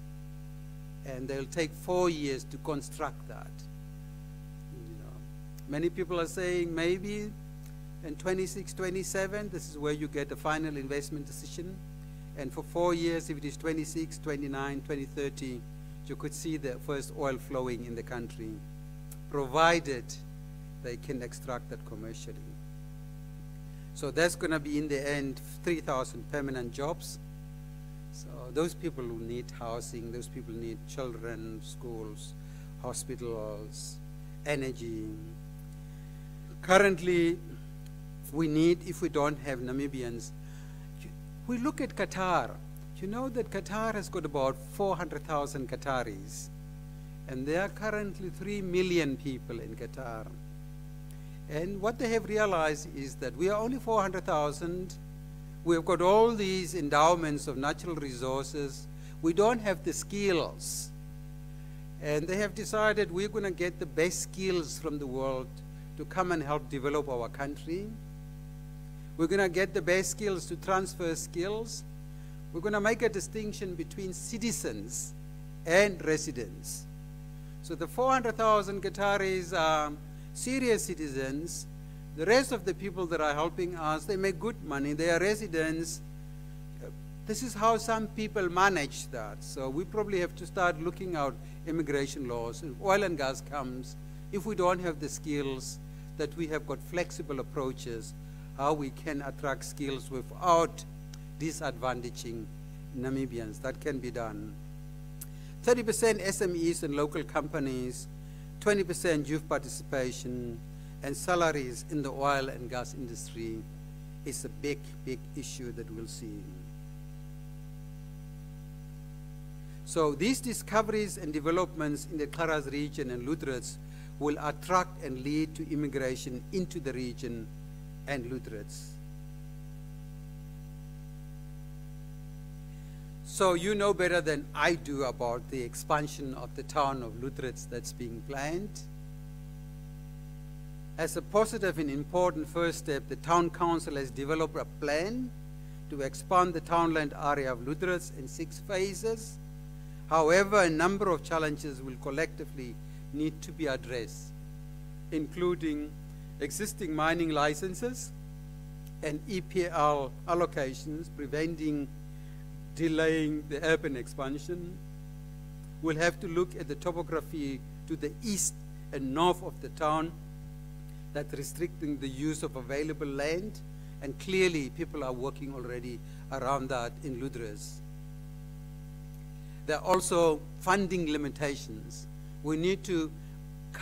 And they'll take four years to construct that. You know, many people are saying maybe in 26, 27, this is where you get a final investment decision. And for four years, if it is 26, 29, 2030, you could see the first oil flowing in the country, provided they can extract that commercially. So that's going to be in the end 3,000 permanent jobs. So those people who need housing, those people need children, schools, hospitals, energy. Currently, we need, if we don't have Namibians, we look at Qatar. You know that Qatar has got about 400,000 Qataris, and there are currently 3 million people in Qatar. And what they have realized is that we are only 400,000. We've got all these endowments of natural resources. We don't have the skills. And they have decided we're going to get the best skills from the world to come and help develop our country. We're going to get the best skills to transfer skills. We're going to make a distinction between citizens and residents. So the 400,000 Qataris are serious citizens. The rest of the people that are helping us, they make good money. They are residents. This is how some people manage that. So we probably have to start looking at immigration laws. Oil and gas comes, if we don't have the skills, that we have got flexible approaches, how we can attract skills without disadvantaging Namibians. That can be done. 30% SMEs and local companies 20% youth participation, and salaries in the oil and gas industry is a big, big issue that we'll see. So these discoveries and developments in the ǁKaras region and Lüderitz will attract and lead to immigration into the region and Lüderitz. So you know better than I do about the expansion of the town of Lüderitz that's being planned. As a positive and important first step, the town council has developed a plan to expand the townland area of Lüderitz in six phases. However, a number of challenges will collectively need to be addressed, including existing mining licenses and EPL allocations preventing delaying the urban expansion. We'll have to look at the topography to the east and north of the town that restricting the use of available land. And clearly, people are working already around that in Lüderitz. There are also funding limitations. We need to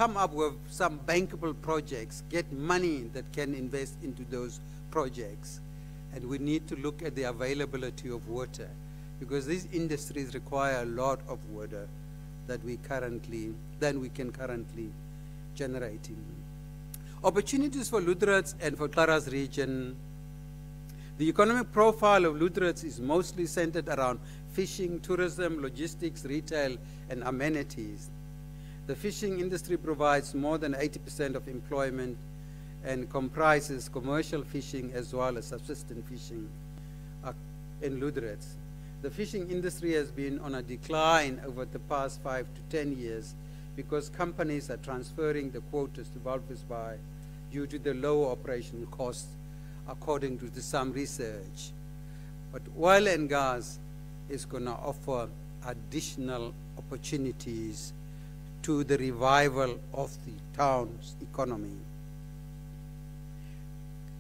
come up with some bankable projects, get money that can invest into those projects and we need to look at the availability of water because these industries require a lot of water that we currently, than we can currently generate. Opportunities for Lüderitz and for ǁKaras region. The economic profile of Lüderitz is mostly centered around fishing, tourism, logistics, retail, and amenities. The fishing industry provides more than 80% of employment and comprises commercial fishing as well as subsistence fishing uh, in Lüderitz. The fishing industry has been on a decline over the past five to 10 years because companies are transferring the quotas to Walvis Bay due to the lower operational costs according to the, some research. But oil and gas is going to offer additional opportunities to the revival of the town's economy.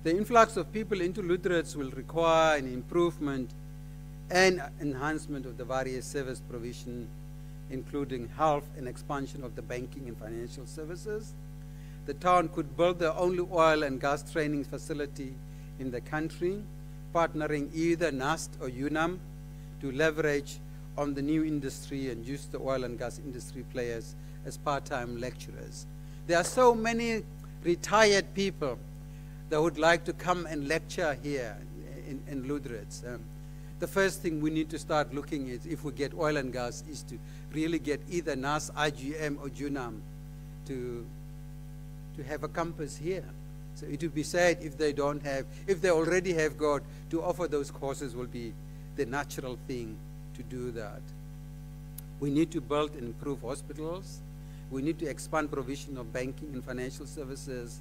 The influx of people into Lüderitz will require an improvement and enhancement of the various service provision, including health and expansion of the banking and financial services. The town could build the only oil and gas training facility in the country, partnering either NUST or UNAM to leverage on the new industry and use the oil and gas industry players as part-time lecturers. There are so many retired people that would like to come and lecture here in, in Lüderitz. Um, the first thing we need to start looking at if we get oil and gas is to really get either NUST, IUM, or UNAM to, to have a campus here. So it would be sad if they don't have, if they already have got, to offer those courses will be the natural thing to do that. We need to build and improve hospitals. We need to expand provision of banking and financial services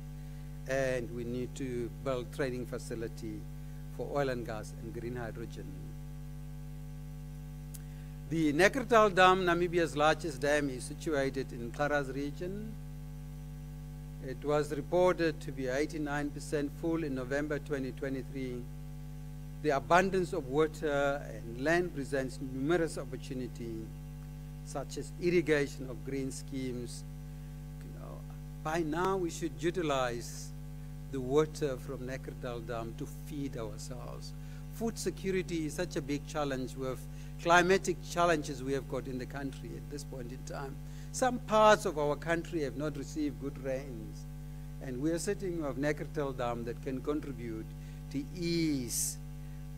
and we need to build training facility for oil and gas and green hydrogen. The Neckartal Dam, Namibia's largest dam, is situated in ǁKaras region. It was reported to be 89% full in November 2023. The abundance of water and land presents numerous opportunities, such as irrigation of green schemes. You know, by now, we should utilize the water from Neckartal Dam to feed ourselves. Food security is such a big challenge with climatic challenges we have got in the country at this point in time. Some parts of our country have not received good rains, and we are sitting with Neckartal Dam that can contribute to ease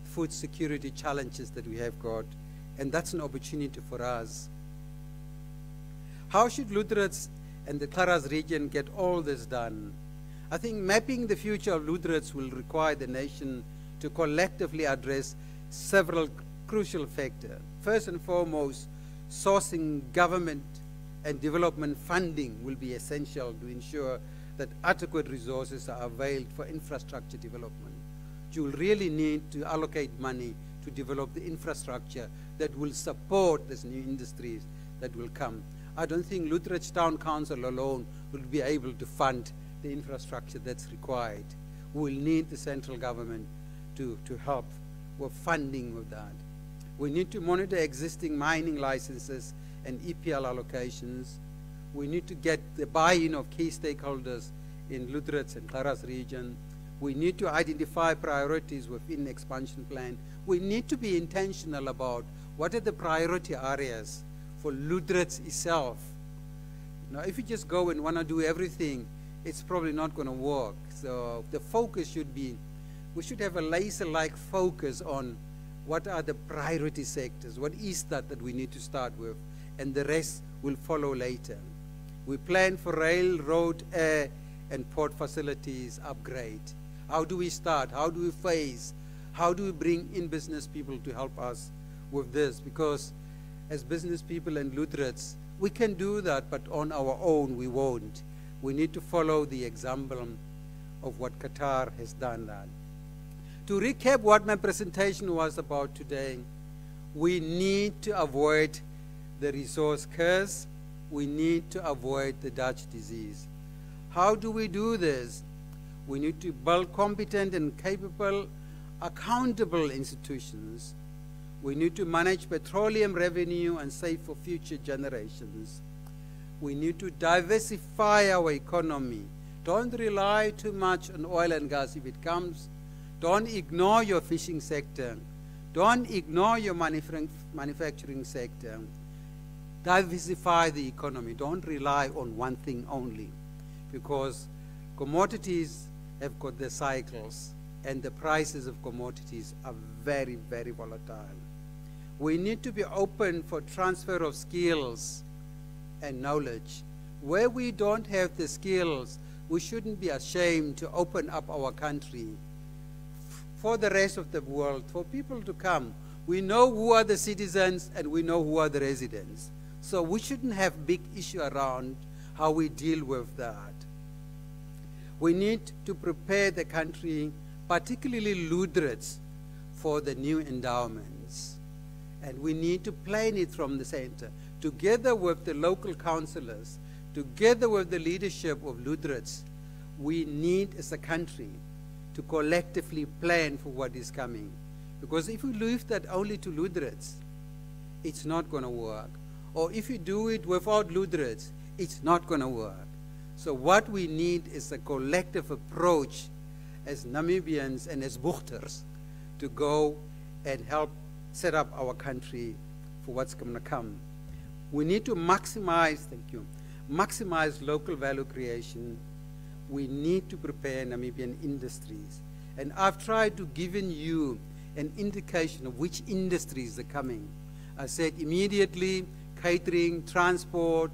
food security challenges that we have got, and that's an opportunity for us. How should Lüderitz and the ǁKaras region get all this done? I think mapping the future of Lüderitz will require the nation to collectively address several crucial factors. First and foremost, sourcing government and development funding will be essential to ensure that adequate resources are availed for infrastructure development. You will really need to allocate money to develop the infrastructure that will support these new industries that will come. I don't think Lüderitz Town Council alone will be able to fund the infrastructure that's required. We'll need the central government to, to help with funding with that. We need to monitor existing mining licenses and EPL allocations. We need to get the buy-in of key stakeholders in Lüderitz and ǁKaras region. We need to identify priorities within the expansion plan. We need to be intentional about what are the priority areas for Lüderitz itself. Now, if you just go and want to do everything, it's probably not going to work. So the focus should be, we should have a laser-like focus on what are the priority sectors, what is that that we need to start with, and the rest will follow later. We plan for rail, road, air, and port facilities upgrade. How do we start? How do we phase? How do we bring in business people to help us with this? Because as business people and Lüderitz, we can do that, but on our own we won't. We need to follow the example of what Qatar has done that. To recap what my presentation was about today, we need to avoid the resource curse. We need to avoid the Dutch disease. How do we do this? We need to build competent and capable, accountable institutions. We need to manage petroleum revenue and save for future generations. We need to diversify our economy. Don't rely too much on oil and gas if it comes. Don't ignore your fishing sector. Don't ignore your manufacturing sector. Diversify the economy. Don't rely on one thing only because commodities have got their cycles and the prices of commodities are very, very volatile. We need to be open for transfer of skills and knowledge. Where we don't have the skills, we shouldn't be ashamed to open up our country for the rest of the world, for people to come. We know who are the citizens and we know who are the residents. So we shouldn't have big issue around how we deal with that. We need to prepare the country, particularly Lüderitz, for the new endowments. And we need to plan it from the center together with the local councillors, together with the leadership of Lüderitz, we need as a country to collectively plan for what is coming. Because if we leave that only to Lüderitz, it's not going to work. Or if you do it without Lüderitz, it's not going to work. So what we need is a collective approach as Namibians and as Buchters to go and help set up our country for what's going to come. We need to maximize, thank you, maximize local value creation. We need to prepare Namibian industries. And I've tried to give you an indication of which industries are coming. I said immediately, catering, transport,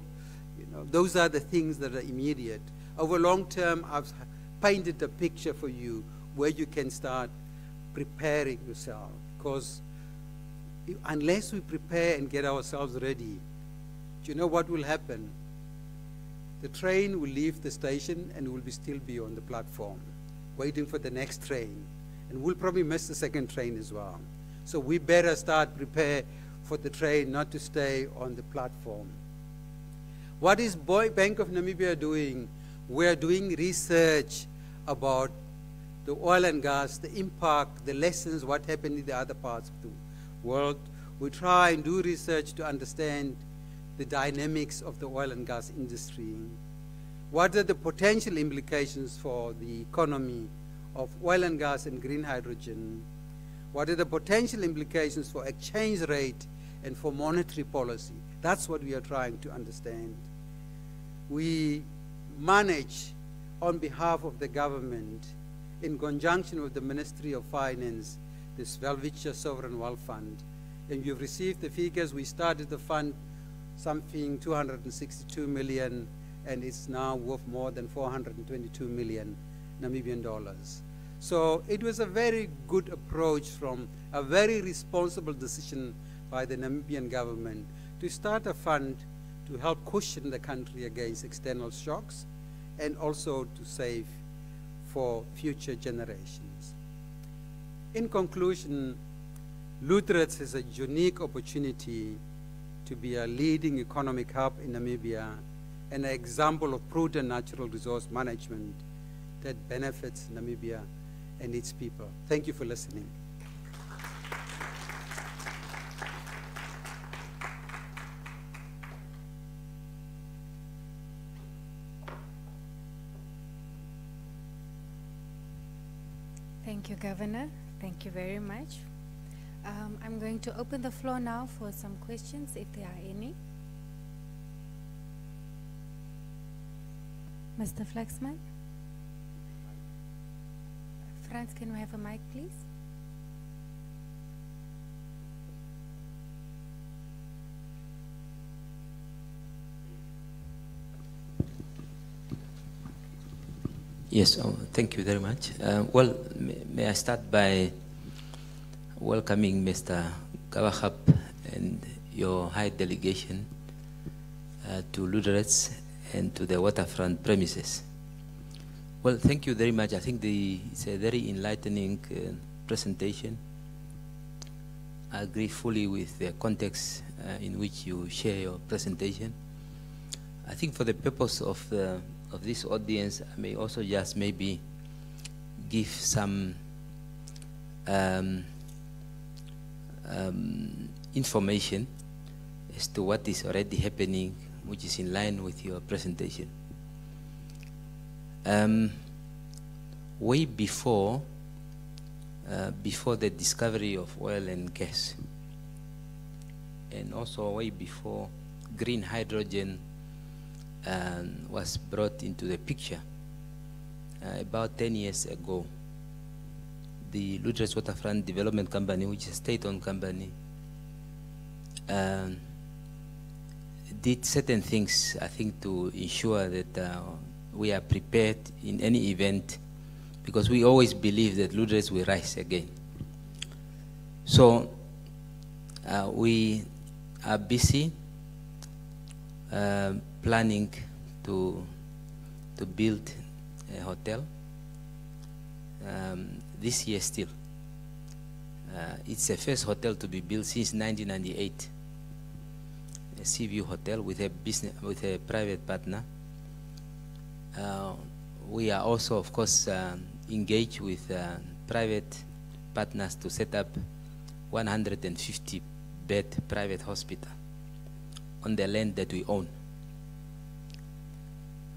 you know, those are the things that are immediate. Over long term, I've painted a picture for you where you can start preparing yourself. Because unless we prepare and get ourselves ready, do you know what will happen? The train will leave the station and will be still be on the platform, waiting for the next train. And we'll probably miss the second train as well. So we better start prepare for the train not to stay on the platform. What is Bank of Namibia doing? We are doing research about the oil and gas, the impact, the lessons, what happened in the other parts of the world. World, we try and do research to understand the dynamics of the oil and gas industry. What are the potential implications for the economy of oil and gas and green hydrogen? What are the potential implications for exchange rate and for monetary policy? That's what we are trying to understand. We manage on behalf of the government in conjunction with the Ministry of Finance, this Welwitschia Sovereign Wealth Fund. And you've received the figures. We started the fund something 262 million, and it's now worth more than 422 million Namibian dollars. So it was a very good approach from a very responsible decision by the Namibian government to start a fund to help cushion the country against external shocks and also to save for future generations. In conclusion, Lüderitz is a unique opportunity to be a leading economic hub in Namibia and an example of prudent natural resource management that benefits Namibia and its people. Thank you for listening. Thank you, Governor. Thank you very much. Um, I'm going to open the floor now for some questions, if there are any. Mr. Flexman? Franz, can we have a mic, please? Yes, oh, thank you very much. Uh, well, may, may, I start by welcoming Mr. Gawaxab and your high delegation uh, to Lüderitz and to the waterfront premises. Well, thank you very much. I think the, it's a very enlightening uh, presentation. I agree fully with the context uh, in which you share your presentation. I think for the purpose of of this audience, I may also just maybe give some um, um, information as to what is already happening, which is in line with your presentation. Um, way before, uh, before the discovery of oil and gas, and also way before green hydrogen um, was brought into the picture uh, about 10 years ago. The Lüderitz Waterfront Development Company, which is a state-owned company, um, did certain things, I think, to ensure that uh, we are prepared in any event, because we always believe that Lüderitz will rise again. So uh, we are busy uh, planning to to build a hotel um, this year still. Uh, it's the first hotel to be built since 1998. A Seaview Hotel with a business with a private partner. Uh, we are also, of course, um, engaged with uh, private partners to set up 150 bed private hospital on the land that we own.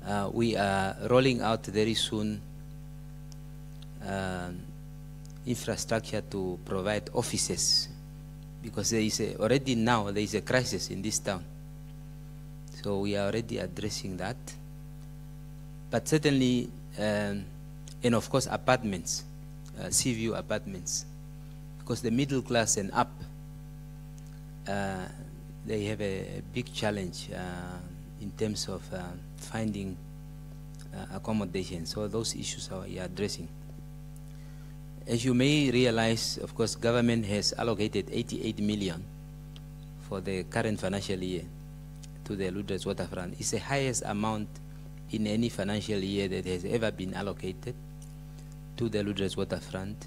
Uh, we are rolling out very soon uh, infrastructure to provide offices because there is a, already now there is a crisis in this town. So we are already addressing that. But certainly, um, and of course apartments, uh, sea view apartments, because the middle class and up, uh, they have a, big challenge uh, in terms of uh, finding uh, accommodation. So those issues are we are addressing. As you may realize, of course, government has allocated 88 million for the current financial year to the Lüderitz waterfront. It's the highest amount in any financial year that has ever been allocated to the Lüderitz waterfront.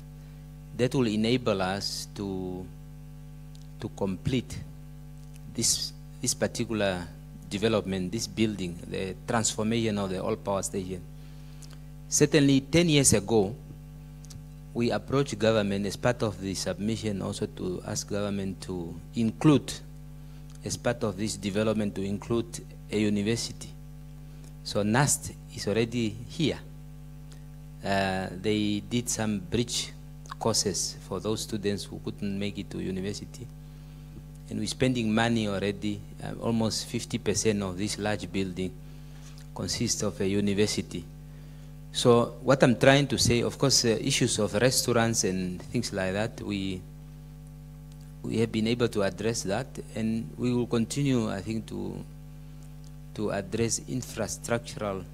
That will enable us to to complete this this particular development, this building, the transformation of the old power station. Certainly, 10 years ago, we approached government as part of the submission also to ask government to include, as part of this development, to include a university. So NUST is already here. Uh, they did some bridge courses for those students who couldn't make it to university. And we're spending money already, uh, almost 50% of this large building consists of a university. So what I'm trying to say, of course, uh, issues of restaurants and things like that, we we have been able to address that, and we will continue, I think, to to address infrastructural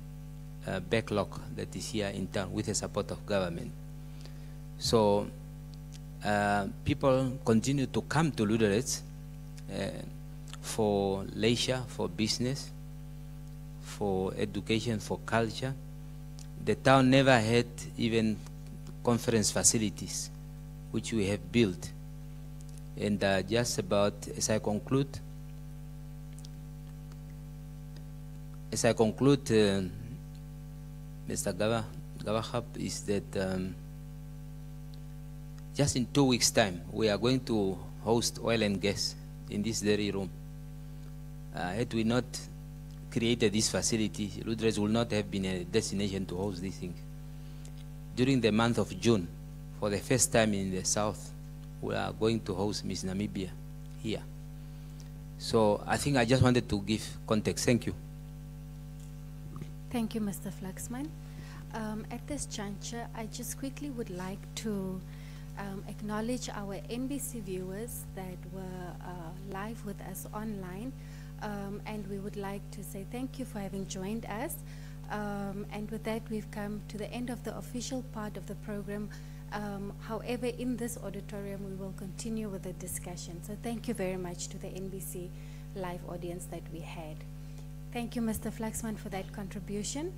uh, backlog that is here in town with the support of government. So uh, people continue to come to Lüderitz uh, for leisure, for business, for education, for culture. The town never had even conference facilities, which we have built. And uh, just about, as I conclude, as I conclude, uh, Mr. Gava, Gawaxab, is that um, just in two weeks' time, we are going to host oil and gas in this very room. Uh, had we not created this facility, Lüderitz would not have been a destination to host these things. During the month of June, for the first time in the south, we are going to host Miss Namibia here. So I think I just wanted to give context. Thank you. Thank you, Mr. Flaxman. Um, at this juncture, I just quickly would like to um, acknowledge our NBC viewers that were uh, live with us online. Um, and we would like to say thank you for having joined us. Um, and with that, we've come to the end of the official part of the program. Um, however, in this auditorium, we will continue with the discussion. So thank you very much to the NBC live audience that we had. Thank you, Mr. Flaxman, for that contribution.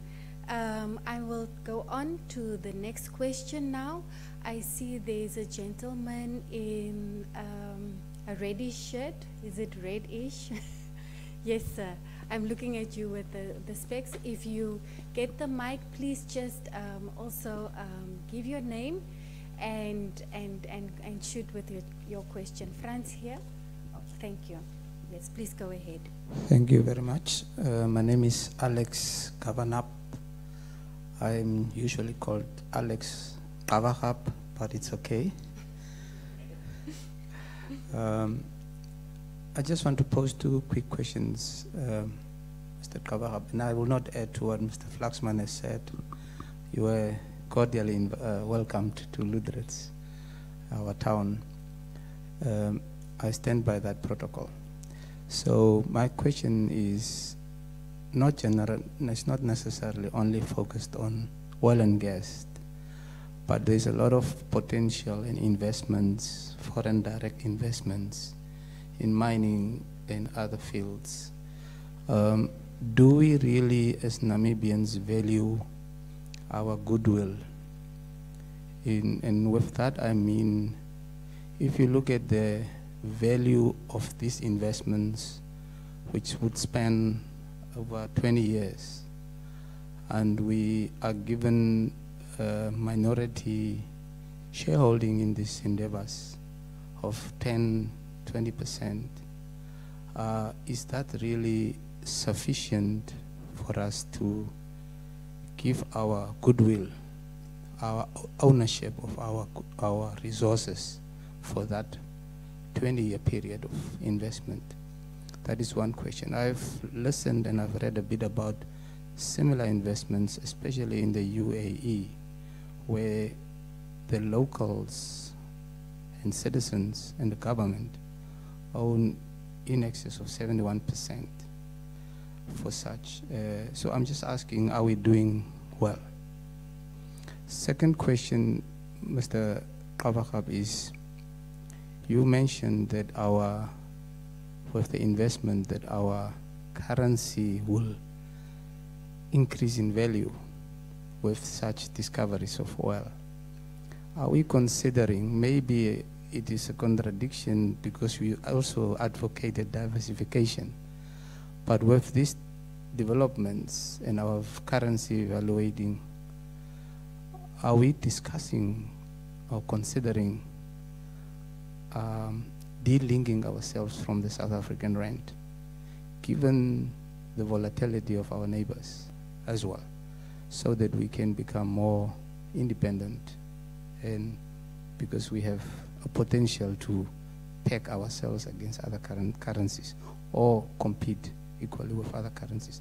Um, I will go on to the next question now. I see there's a gentleman in um, a reddish shirt. Is it reddish? [laughs] yes, sir. I'm looking at you with the, the specs. If you get the mic, please just um, also um, give your name and, and, and, and shoot with your, your question. Franz here. Oh, thank you. Yes, please go ahead. Thank you very much. Uh, my name is Alex Kavanap. I'm usually called Alex Kavahap, but it's okay. [laughs] Um, I just want to pose two quick questions, um, Mr. Gawaxab, and I will not add to what Mr. Flaxman has said. You were cordially uh, welcomed to Lüderitz, our town. Um, I stand by that protocol. So my question is not general, it's not necessarily only focused on oil and gas, but there's a lot of potential in investments, foreign direct investments in mining and other fields. Um, do we really, as Namibians, value our goodwill? In, and with that, I mean, if you look at the value of these investments, which would span over 20 years, and we are given a minority shareholding in these endeavors of 10, 20%, uh, is that really sufficient for us to give our goodwill, our ownership of our, our resources for that 20 year period of investment? That is one question. I've listened and I've read a bit about similar investments, especially in the UAE, where the locals and citizens and the government own in excess of 71% for such. Uh, so I'm just asking, are we doing well? Second question, Mr. Gawaxab, is you mentioned that our, with the investment, that our currency will increase in value with such discoveries of oil. Are we considering maybe it is a contradiction because we also advocated diversification, But with these developments and our currency evaluating, are we discussing or considering um, delinking ourselves from the South African rand, given the volatility of our neighbors as well, so that we can become more independent and because we have a potential to peg ourselves against other current currencies or compete equally with other currencies.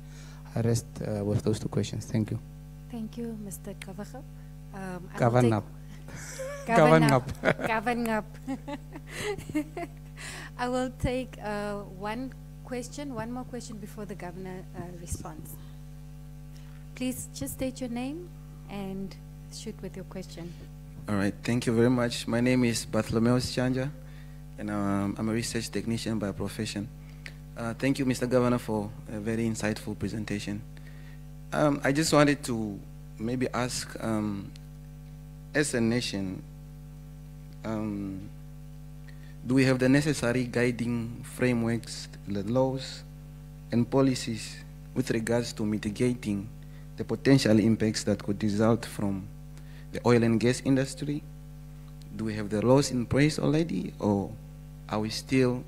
I rest uh, with those two questions. Thank you. Thank you, Mr. Kavachab. Um, I will Govern up. [laughs] Govern Govern up. Govern up. [laughs] I will take uh, one question, one more question before the governor uh, responds. Please just state your name and shoot with your question. All right, thank you very much. My name is Bartholomew Chanja, and um, I'm a research technician by profession. Uh, thank you, Mr. Governor, for a very insightful presentation. Um, I just wanted to maybe ask, um, as a nation, um, do we have the necessary guiding frameworks, laws, and policies with regards to mitigating the potential impacts that could result from the oil and gas industry? Do we have the laws in place already, or are we still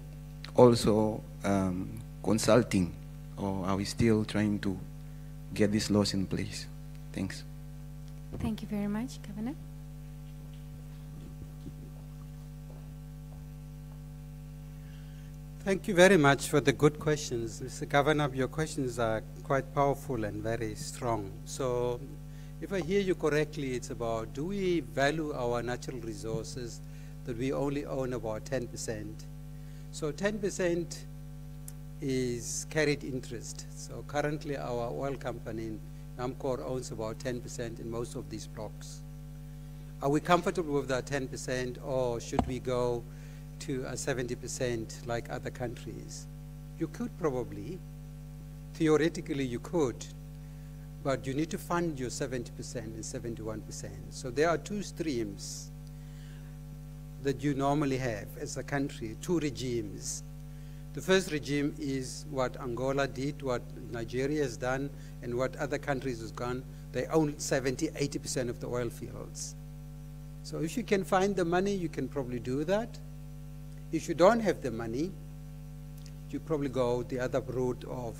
also um, consulting, or are we still trying to get these laws in place? Thanks. Thank you very much, Governor. Thank you very much for the good questions. Mr. Governor, your questions are quite powerful and very strong. So, if I hear you correctly, it's about do we value our natural resources that we only own about 10%? So, 10% is carried interest. So, currently, our oil company, Namcor, owns about 10% in most of these blocks. Are we comfortable with that 10%, or should we go to a 70% like other countries? You could probably, theoretically you could, but you need to fund your 70% and 71%. So there are two streams that you normally have as a country, two regimes. The first regime is what Angola did, what Nigeria has done, and what other countries have done. They own 70, 80% of the oil fields. So if you can find the money, you can probably do that. If you don't have the money, you probably go the other route of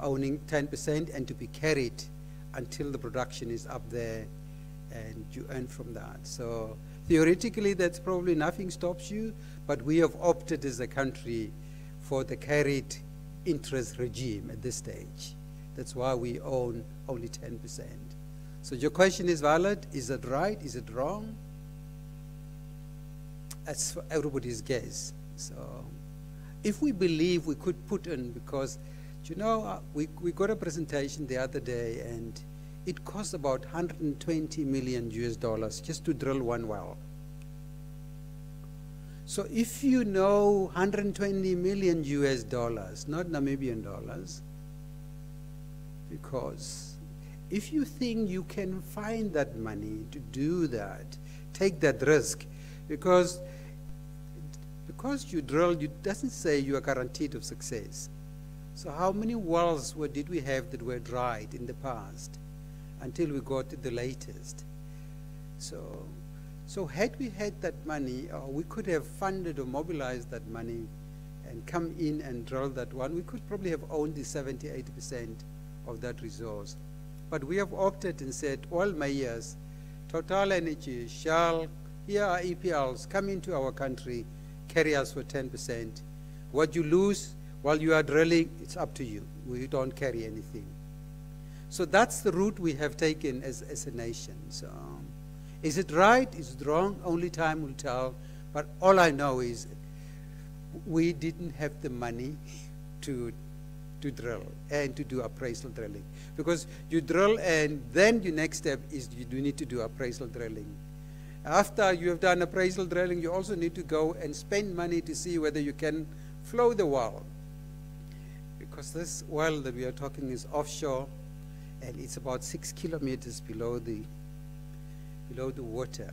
owning 10% and to be carried until the production is up there and you earn from that. So theoretically, that's probably nothing stops you, but we have opted as a country for the carried interest regime at this stage. That's why we own only 10%. So your question is valid. Is it right? Is it wrong? That's everybody's guess. So if we believe we could put in, because, you know, uh, we, we got a presentation the other day and it costs about 120 million US dollars just to drill one well. So if you know 120 million US dollars, not Namibian dollars, because if you think you can find that money to do that, take that risk, because because you drill, it doesn't say you are guaranteed of success. So how many wells were, did we have that were dried in the past until we got the latest? So, so had we had that money, or we could have funded or mobilized that money and come in and drill that one, we could probably have owned the 70, 80% of that resource. But we have opted and said, oil majors, Total Energy, Shell, here are EPLs, come into our country, carry us for 10%. What you lose while you are drilling, it's up to you. We don't carry anything. So that's the route we have taken as, as a nation. So, um, is it right? Is it wrong? Only time will tell. But all I know is we didn't have the money [laughs] to, to drill and to do appraisal drilling. Because you drill and then your next step is you do need to do appraisal drilling. After you have done appraisal drilling, you also need to go and spend money to see whether you can flow the well. Because this well that we are talking is offshore and it's about six kilometers below the, below the water.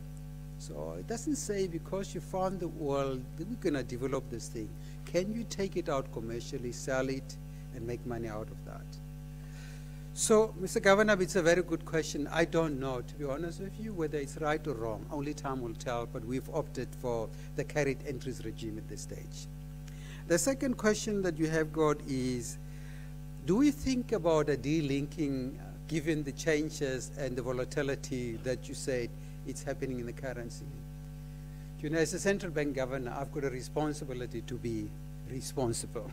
So it doesn't say because you found the that we're going to develop this thing. Can you take it out commercially, sell it, and make money out of that. So, Mr. Governor, it's a very good question. I don't know, to be honest with you, whether it's right or wrong. Only time will tell, but we've opted for the carried interest regime at this stage. The second question that you have got is, do we think about a delinking, given the changes and the volatility that you said it's happening in the currency? You know, as a central bank governor, I've got a responsibility to be responsible.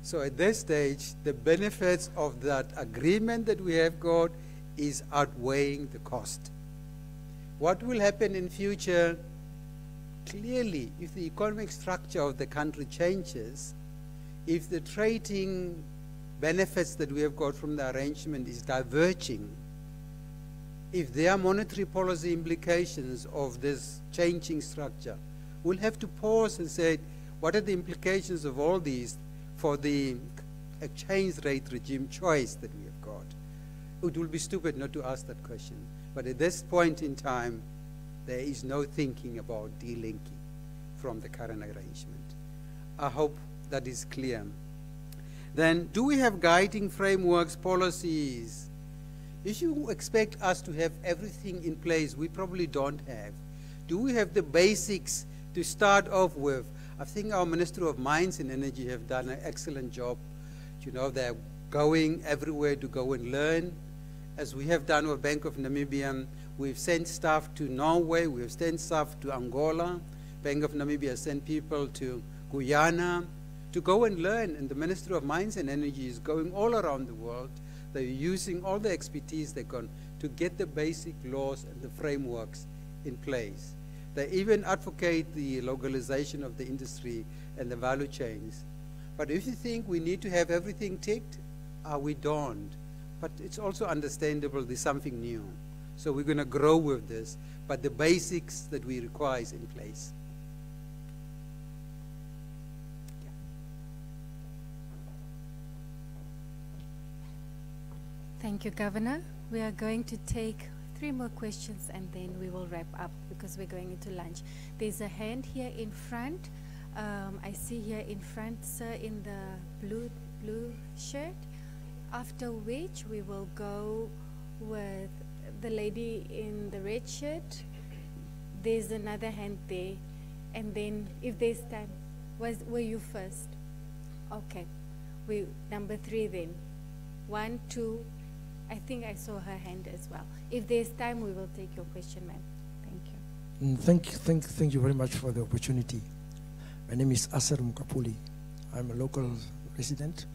So at this stage, the benefits of that agreement that we have got is outweighing the cost. What will happen in future? Clearly, if the economic structure of the country changes, if the trading benefits that we have got from the arrangement is diverging, if there are monetary policy implications of this changing structure, we'll have to pause and say, what are the implications of all these for the exchange rate regime choice that we have got. It will be stupid not to ask that question. But at this point in time, there is no thinking about delinking from the current arrangement. I hope that is clear. Then, do we have guiding frameworks, policies? If you expect us to have everything in place, we probably don't have. Do we have the basics to start off with? I think our Minister of Mines and Energy have done an excellent job. You know, they're going everywhere to go and learn. As we have done with Bank of Namibia, we've sent staff to Norway, we've sent staff to Angola. Bank of Namibia sent people to Guyana to go and learn. And the Minister of Mines and Energy is going all around the world. They're using all the expertise they can to get the basic laws and the frameworks in place. They even advocate the localization of the industry and the value chains. But if you think we need to have everything ticked, uh, we don't. But it's also understandable there's something new. So we're going to grow with this, but the basics that we require is in place. Thank you, Governor. We are going to take three more questions and then we will wrap up because we're going into lunch. There's a hand here in front. Um, I see here in front, sir, in the blue blue shirt. After which we will go with the lady in the red shirt. There's another hand there, and then if there's time, was were you first? Okay, we number three then. One, two, I think I saw her hand as well. If there's time, we will take your question, ma'am. Thank you. Mm, thank, thank, thank you very much for the opportunity. My name is Asar Mukapuli. I'm a local resident,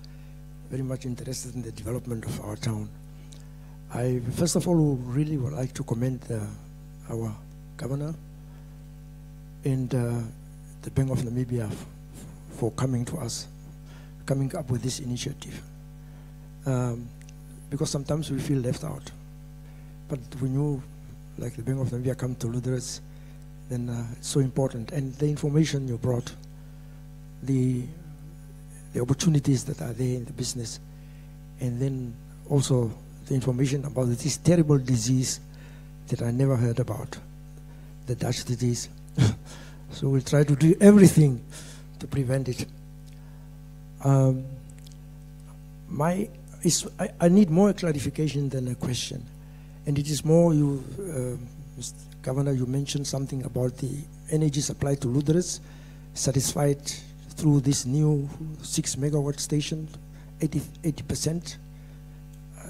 very much interested in the development of our town. I, first of all, really would like to commend uh, our governor and uh, the Bank of Namibia for coming to us, coming up with this initiative. Um, because sometimes we feel left out. But when you, like the Bank of Namibia, come to Lüderitz, then uh, it's so important. And the information you brought, the, the opportunities that are there in the business, and then also the information about this terrible disease that I never heard about, the Dutch disease. [laughs] so we'll try to do everything to prevent it. Um, my I, I, need more clarification than a question. And it is more, you, uh, Mr. Governor, you mentioned something about the energy supply to Lüderitz, satisfied through this new six megawatt station, 80, 80%.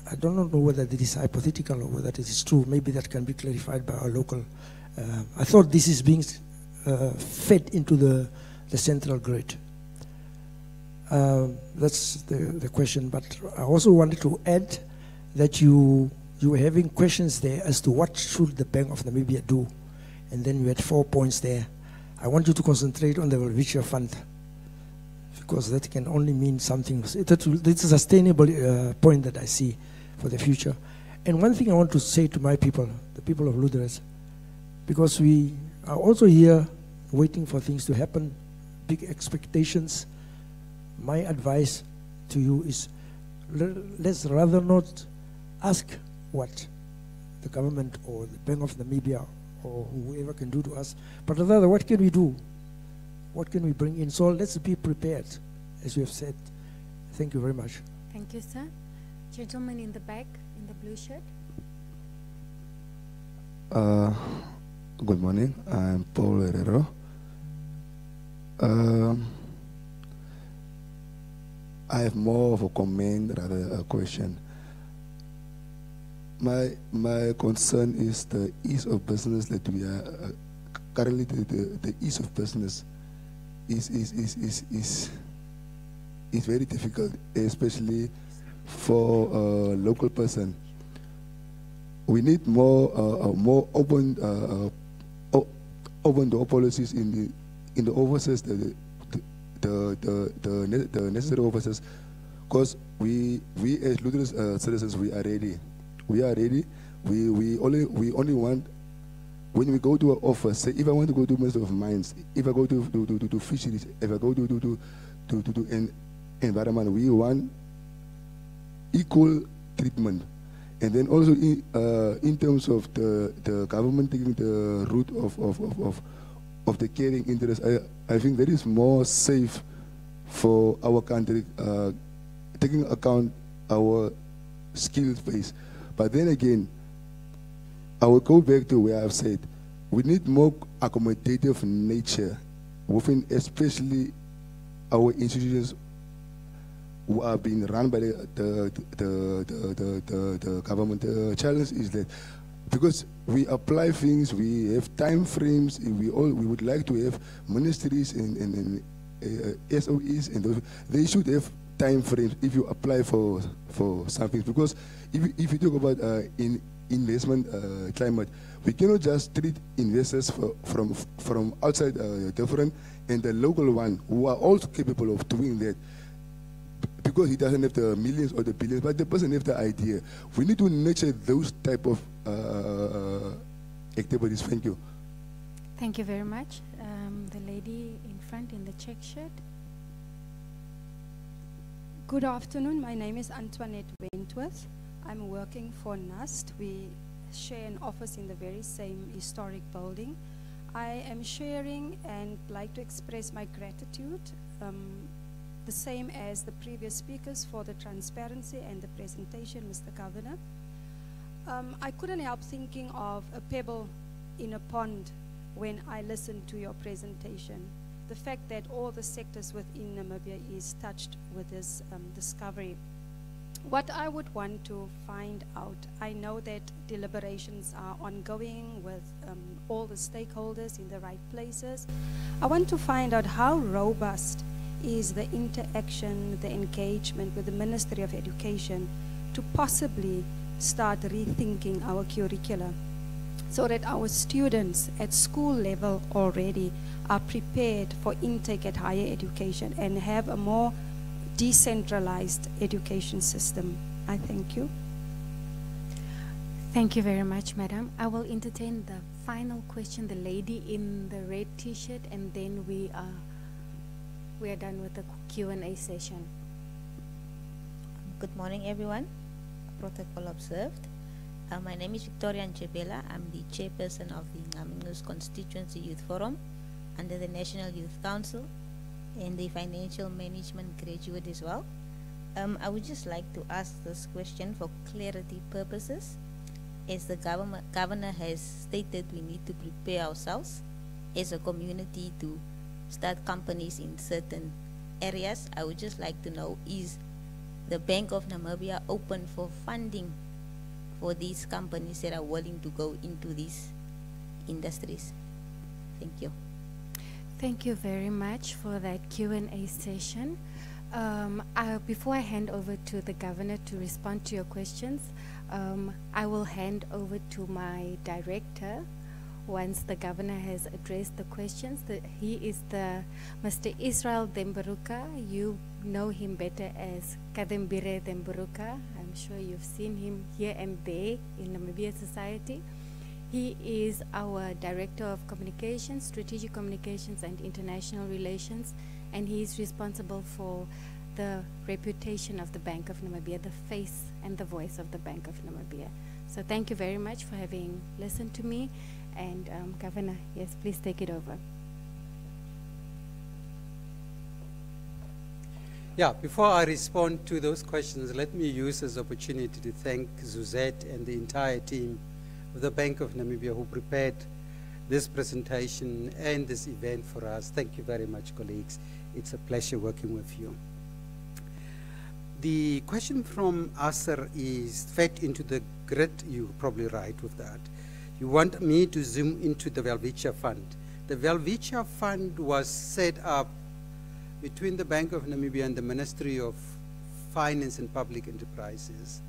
I don't know whether this is hypothetical or whether it is true. Maybe that can be clarified by our local. Uh, I thought this is being uh, fed into the, the central grid. Uh, that's the, the question. But I also wanted to add that you you were having questions there as to what should the Bank of Namibia do, and then you had four points there. I want you to concentrate on the Welwitschia Fund because that can only mean something. It's a sustainable uh, point that I see for the future. And one thing I want to say to my people, the people of Lüderitz, because we are also here waiting for things to happen, big expectations my advice to you is let's rather not ask what the government or the Bank of Namibia or whoever can do to us, but rather what can we do? What can we bring in? So let's be prepared, as we have said. Thank you very much. Thank you, sir. Gentleman in the back, in the blue shirt. Uh, good morning. I'm Paul Herrero. Um, I have more of a comment rather a question. My my concern is the ease of business that we are uh, currently the, the, the ease of business is is is is is, is very difficult, especially for a local person. We need more uh, uh, more open uh, uh, open door policies in the in the offices the the the the, the, necessary offices because we we as Lutheran uh, citizens we are ready. We are ready. We we only we only want when we go to an office say if I want to go to Minister of Mines if I go to to, to, to, fisheries if I go to to to to, to, to en- environment we want equal treatment and then also in, uh, in terms of the, the government taking the route of, of, of, of, of the caring interest, I, I think that is more safe for our country, uh, taking account our skills base. But then again, I will go back to where I've said we need more accommodative nature within especially our institutions who are being run by the the the the, the, the, government. The challenge is that because we apply things, we have time frames. We all we would like to have ministries and, and, and uh, SOEs, and those, they should have time frames if you apply for for something. Because if you- if you talk about uh, in investment uh, climate, we cannot just treat investors for, from from outside uh, different and the local one who are also capable of doing that because he doesn't have the millions or the billions, but the person has the idea. We need to nurture those type of uh, activities. Thank you. Thank you very much. Um, the lady in front in the check shirt. Good afternoon. My name is Antoinette Wentworth. I'm working for NUST. We share an office in the very same historic building. I am sharing and like to express my gratitude, um, the same as the previous speakers, for the transparency and the presentation, Mr. Governor. Um, I couldn't help thinking of a pebble in a pond when I listened to your presentation. The fact that all the sectors within Namibia is touched with this um, discovery. What I would want to find out, I know that deliberations are ongoing with um, all the stakeholders in the right places. I want to find out how robust is the interaction, the engagement with the Ministry of Education to possibly start rethinking our curricula so that our students at school level already are prepared for intake at higher education and have a more decentralized education system. I thank you. Thank you very much, madam. I will entertain the final question, the lady in the red t-shirt, and then we are we are done with the Q and A session. Good morning, everyone. Protocol observed. Uh, my name is Victoria Nchebela. I'm the chairperson of the Ngamingus Constituency Youth Forum under the National Youth Council and the Financial Management graduate as well. Um, I would just like to ask this question for clarity purposes. As the government, governor has stated, we need to prepare ourselves as a community to start companies in certain areas. I would just like to know is the Bank of Namibia open for funding for these companies that are willing to go into these industries? Thank you. Thank you very much for that Q and A session. Um, I, before I hand over to the governor to respond to your questions, um, I will hand over to my director once the governor has addressed the questions. The, he is the Mr. Israel Zemburuka. You know him better as Kazembire Zemburuka. I'm sure you've seen him here and there in Namibia society. He is our Director of Communications, Strategic Communications and International Relations, and he is responsible for the reputation of the Bank of Namibia, the face and the voice of the Bank of Namibia. So thank you very much for having listened to me. And um, Governor, yes, please take it over. Yeah, before I respond to those questions, let me use this opportunity to thank Suzette and the entire team of the Bank of Namibia who prepared this presentation and this event for us. Thank you very much, colleagues. It's a pleasure working with you. The question from Asser is fed into the grid. You're probably right with that. You want me to zoom into the Welwitschia Fund. The Welwitschia Fund was set up between the Bank of Namibia and the Ministry of Finance and Public Enterprises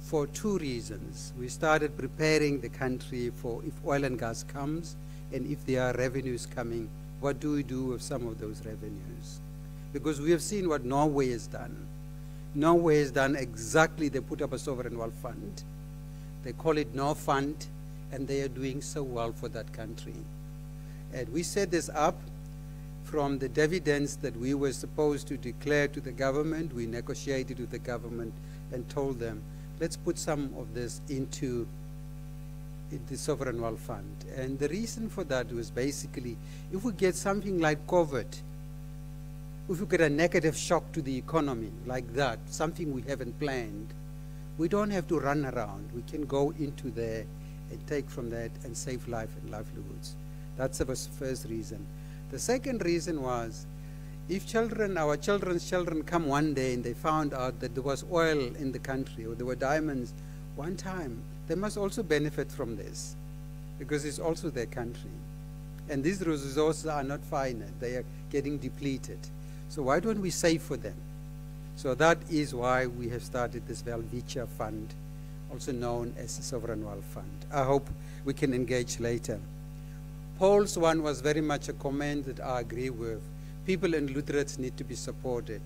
for two reasons. We started preparing the country for if oil and gas comes and if there are revenues coming, what do we do with some of those revenues? Because we have seen what Norway has done. Norway has done exactly, they put up a sovereign wealth fund. They call it No Fund, and they are doing so well for that country. And we set this up from the dividends that we were supposed to declare to the government. We negotiated with the government and told them, let's put some of this into the sovereign wealth fund. And the reason for that was basically, if we get something like COVID, if we get a negative shock to the economy like that, something we haven't planned, we don't have to run around. We can go into there take from that and save life and livelihoods. That's the first reason. The second reason was if children, our children's children come one day and they found out that there was oil in the country or there were diamonds one time, they must also benefit from this because it's also their country. And these resources are not finite, they are getting depleted. So why don't we save for them? So that is why we have started this Welwitschia Fund, also known as the Sovereign Wealth Fund. I hope we can engage later. Paul's one was very much a comment that I agree with. People in Lüderitz need to be supported.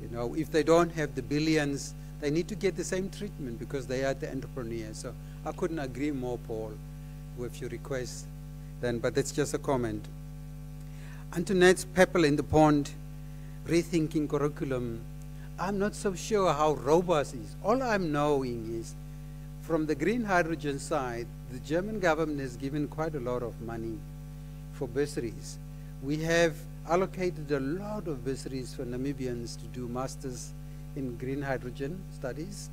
You know, if they don't have the billions, they need to get the same treatment because they are the entrepreneurs. So I couldn't agree more, Paul, with your request then, but that's just a comment. Antoinette's pebble in the pond, rethinking curriculum. I'm not so sure how robust is. All I'm knowing is from the green hydrogen side, the German government has given quite a lot of money for bursaries. We have allocated a lot of bursaries for Namibians to do masters in green hydrogen studies.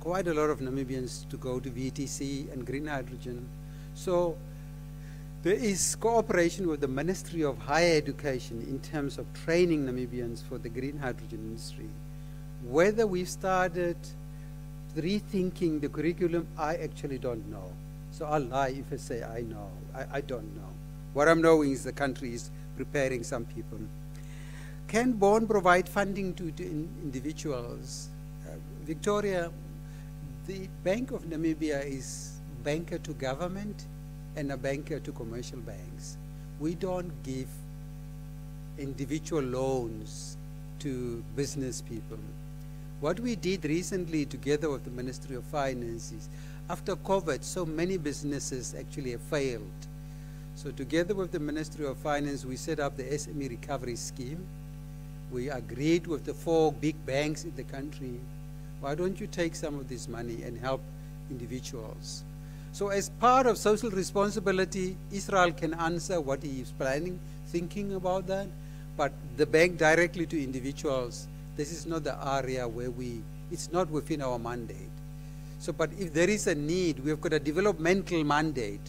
Quite a lot of Namibians to go to VTC and green hydrogen. So there is cooperation with the Ministry of Higher Education in terms of training Namibians for the green hydrogen industry. Whether we've started rethinking the curriculum, I actually don't know. So I'll lie if I say I know. I, I don't know. What I'm knowing is the country is preparing some people. Can BORN provide funding to, to in individuals? Uh, Victoria, the Bank of Namibia is banker to government and a banker to commercial banks. We don't give individual loans to business people. What we did recently together with the Ministry of Finance is after COVID, so many businesses actually have failed. So together with the Ministry of Finance, we set up the SME recovery scheme. We agreed with the four big banks in the country, why don't you take some of this money and help individuals? So as part of social responsibility, Israel can answer what he is planning, thinking about that, but the bank directly to individuals, this is not the area where we, it's not within our mandate. So, but if there is a need, we've got a developmental mandate.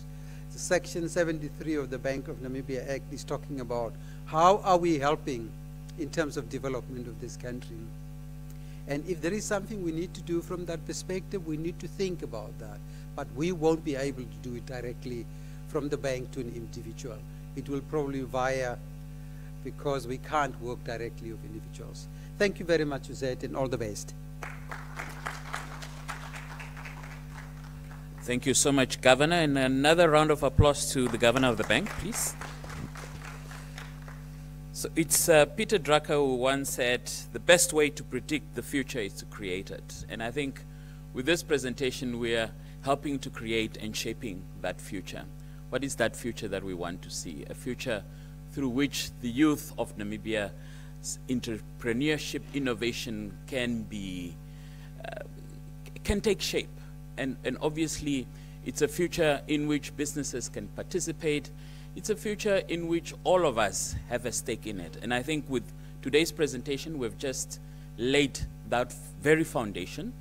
Section 73 of the Bank of Namibia Act is talking about how are we helping in terms of development of this country. And if there is something we need to do from that perspective, we need to think about that. But we won't be able to do it directly from the bank to an individual. It will probably via, because we can't work directly with individuals. Thank you very much, Suzette, and all the best. Thank you so much, Governor. And another round of applause to the Governor of the Bank, please. So it's uh, Peter Drucker who once said, the best way to predict the future is to create it. And I think with this presentation, we are helping to create and shaping that future. What is that future that we want to see? A future through which the youth of Namibia entrepreneurship innovation can be uh, can take shape and, and obviously it's a future in which businesses can participate. It's a future in which all of us have a stake in it. And I think with today's presentation, we've just laid that very foundation,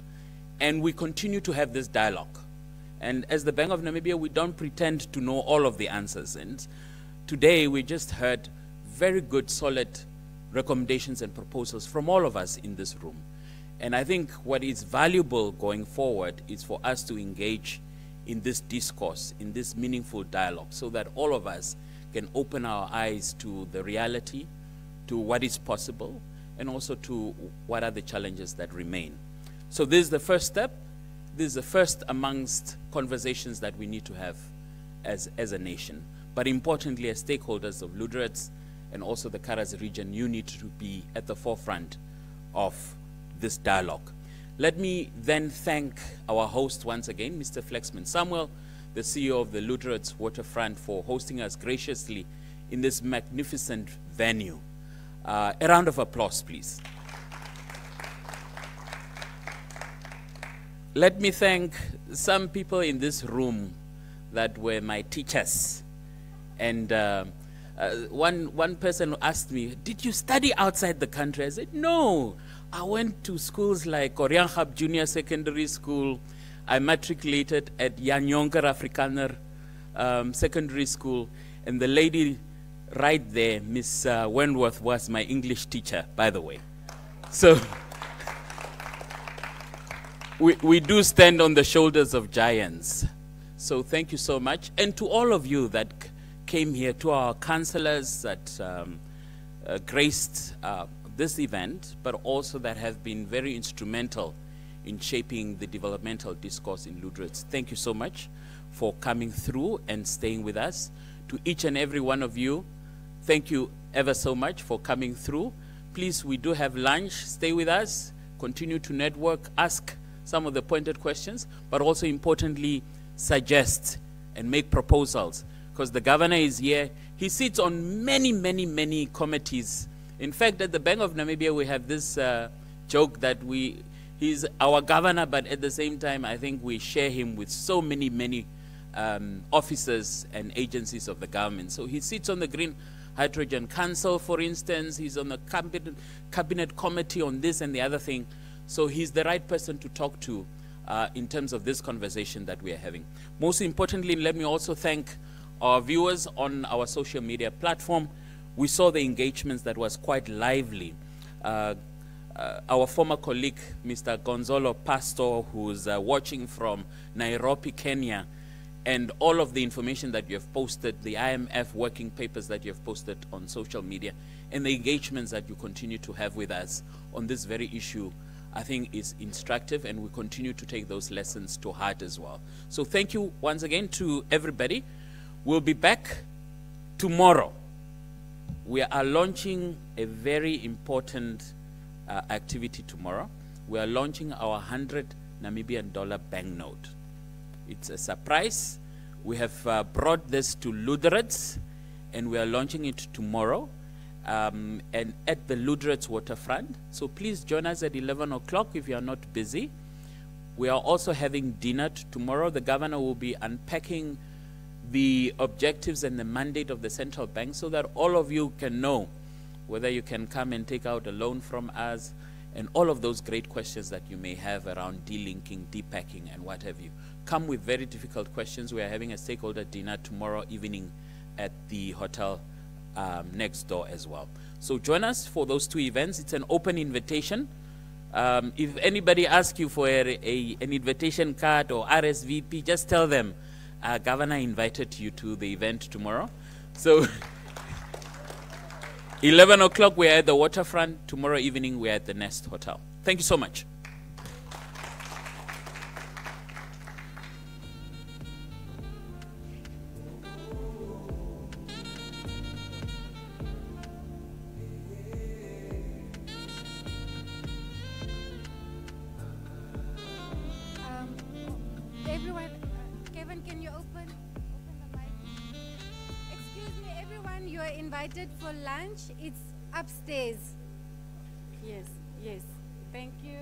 and we continue to have this dialogue. And as the Bank of Namibia, we don't pretend to know all of the answers. And today, we just heard very good, solid recommendations and proposals from all of us in this room. And I think what is valuable going forward is for us to engage in this discourse, in this meaningful dialogue, so that all of us can open our eyes to the reality, to what is possible, and also to what are the challenges that remain. So this is the first step. This is the first amongst conversations that we need to have as, as a nation. But importantly, as stakeholders of Lüderitz and also the ǁKaras region, you need to be at the forefront of this dialogue. Let me then thank our host once again, Mr. Flexman Samuel, the CEO of the Lüderitz Waterfront, for hosting us graciously in this magnificent venue. Uh, a round of applause, please. Let me thank some people in this room that were my teachers. And uh, uh, one, one person asked me, Did you study outside the country? I said, No. I went to schools like Orianghab Junior Secondary School. I matriculated at Jan Jonker Afrikaner um, Secondary School. And the lady right there, Miss uh, Wentworth, was my English teacher, by the way. So [laughs] we, we do stand on the shoulders of giants. So thank you so much. And to all of you that came here, to our counselors that um, uh, graced uh, this event, but also that have been very instrumental in shaping the developmental discourse in Lüderitz. Thank you so much for coming through and staying with us. To each and every one of you, thank you ever so much for coming through. Please, we do have lunch. Stay with us. Continue to network. Ask some of the pointed questions, but also importantly, suggest and make proposals. Because the governor is here. He sits on many, many, many committees in fact, at the Bank of Namibia, we have this uh, joke that we, he's our governor, but at the same time, I think we share him with so many, many um, officers and agencies of the government. So he sits on the Green Hydrogen Council, for instance. He's on the cabinet, cabinet committee on this and the other thing. So he's the right person to talk to uh, in terms of this conversation that we are having. Most importantly, let me also thank our viewers on our social media platform we saw the engagements that was quite lively. Uh, uh, our former colleague, Mr. Gonzalo Pastor, who's uh, watching from Nairobi, Kenya, and all of the information that you have posted, the IMF working papers that you have posted on social media, and the engagements that you continue to have with us on this very issue, I think is instructive, and we continue to take those lessons to heart as well. So thank you once again to everybody. We'll be back tomorrow we are launching a very important uh, activity tomorrow. We are launching our 100 Namibian dollar banknote. It's a surprise. We have uh, brought this to Lüderitz, and we are launching it tomorrow um, and at the Lüderitz waterfront. So please join us at 11 o'clock if you are not busy. We are also having dinner tomorrow. The governor will be unpacking the objectives and the mandate of the central bank so that all of you can know whether you can come and take out a loan from us and all of those great questions that you may have around delinking, depegging, and what have you. Come with very difficult questions. We are having a stakeholder dinner tomorrow evening at the hotel um, next door as well. So join us for those two events. It's an open invitation. Um, if anybody asks you for a, a, an invitation card or RSVP, just tell them uh, governor invited you to the event tomorrow. So [laughs] 11 o'clock we're at the waterfront. Tomorrow evening we're at the Nest Hotel. Thank you so much. Invited for lunch. It's upstairs. Yes, yes. Thank you.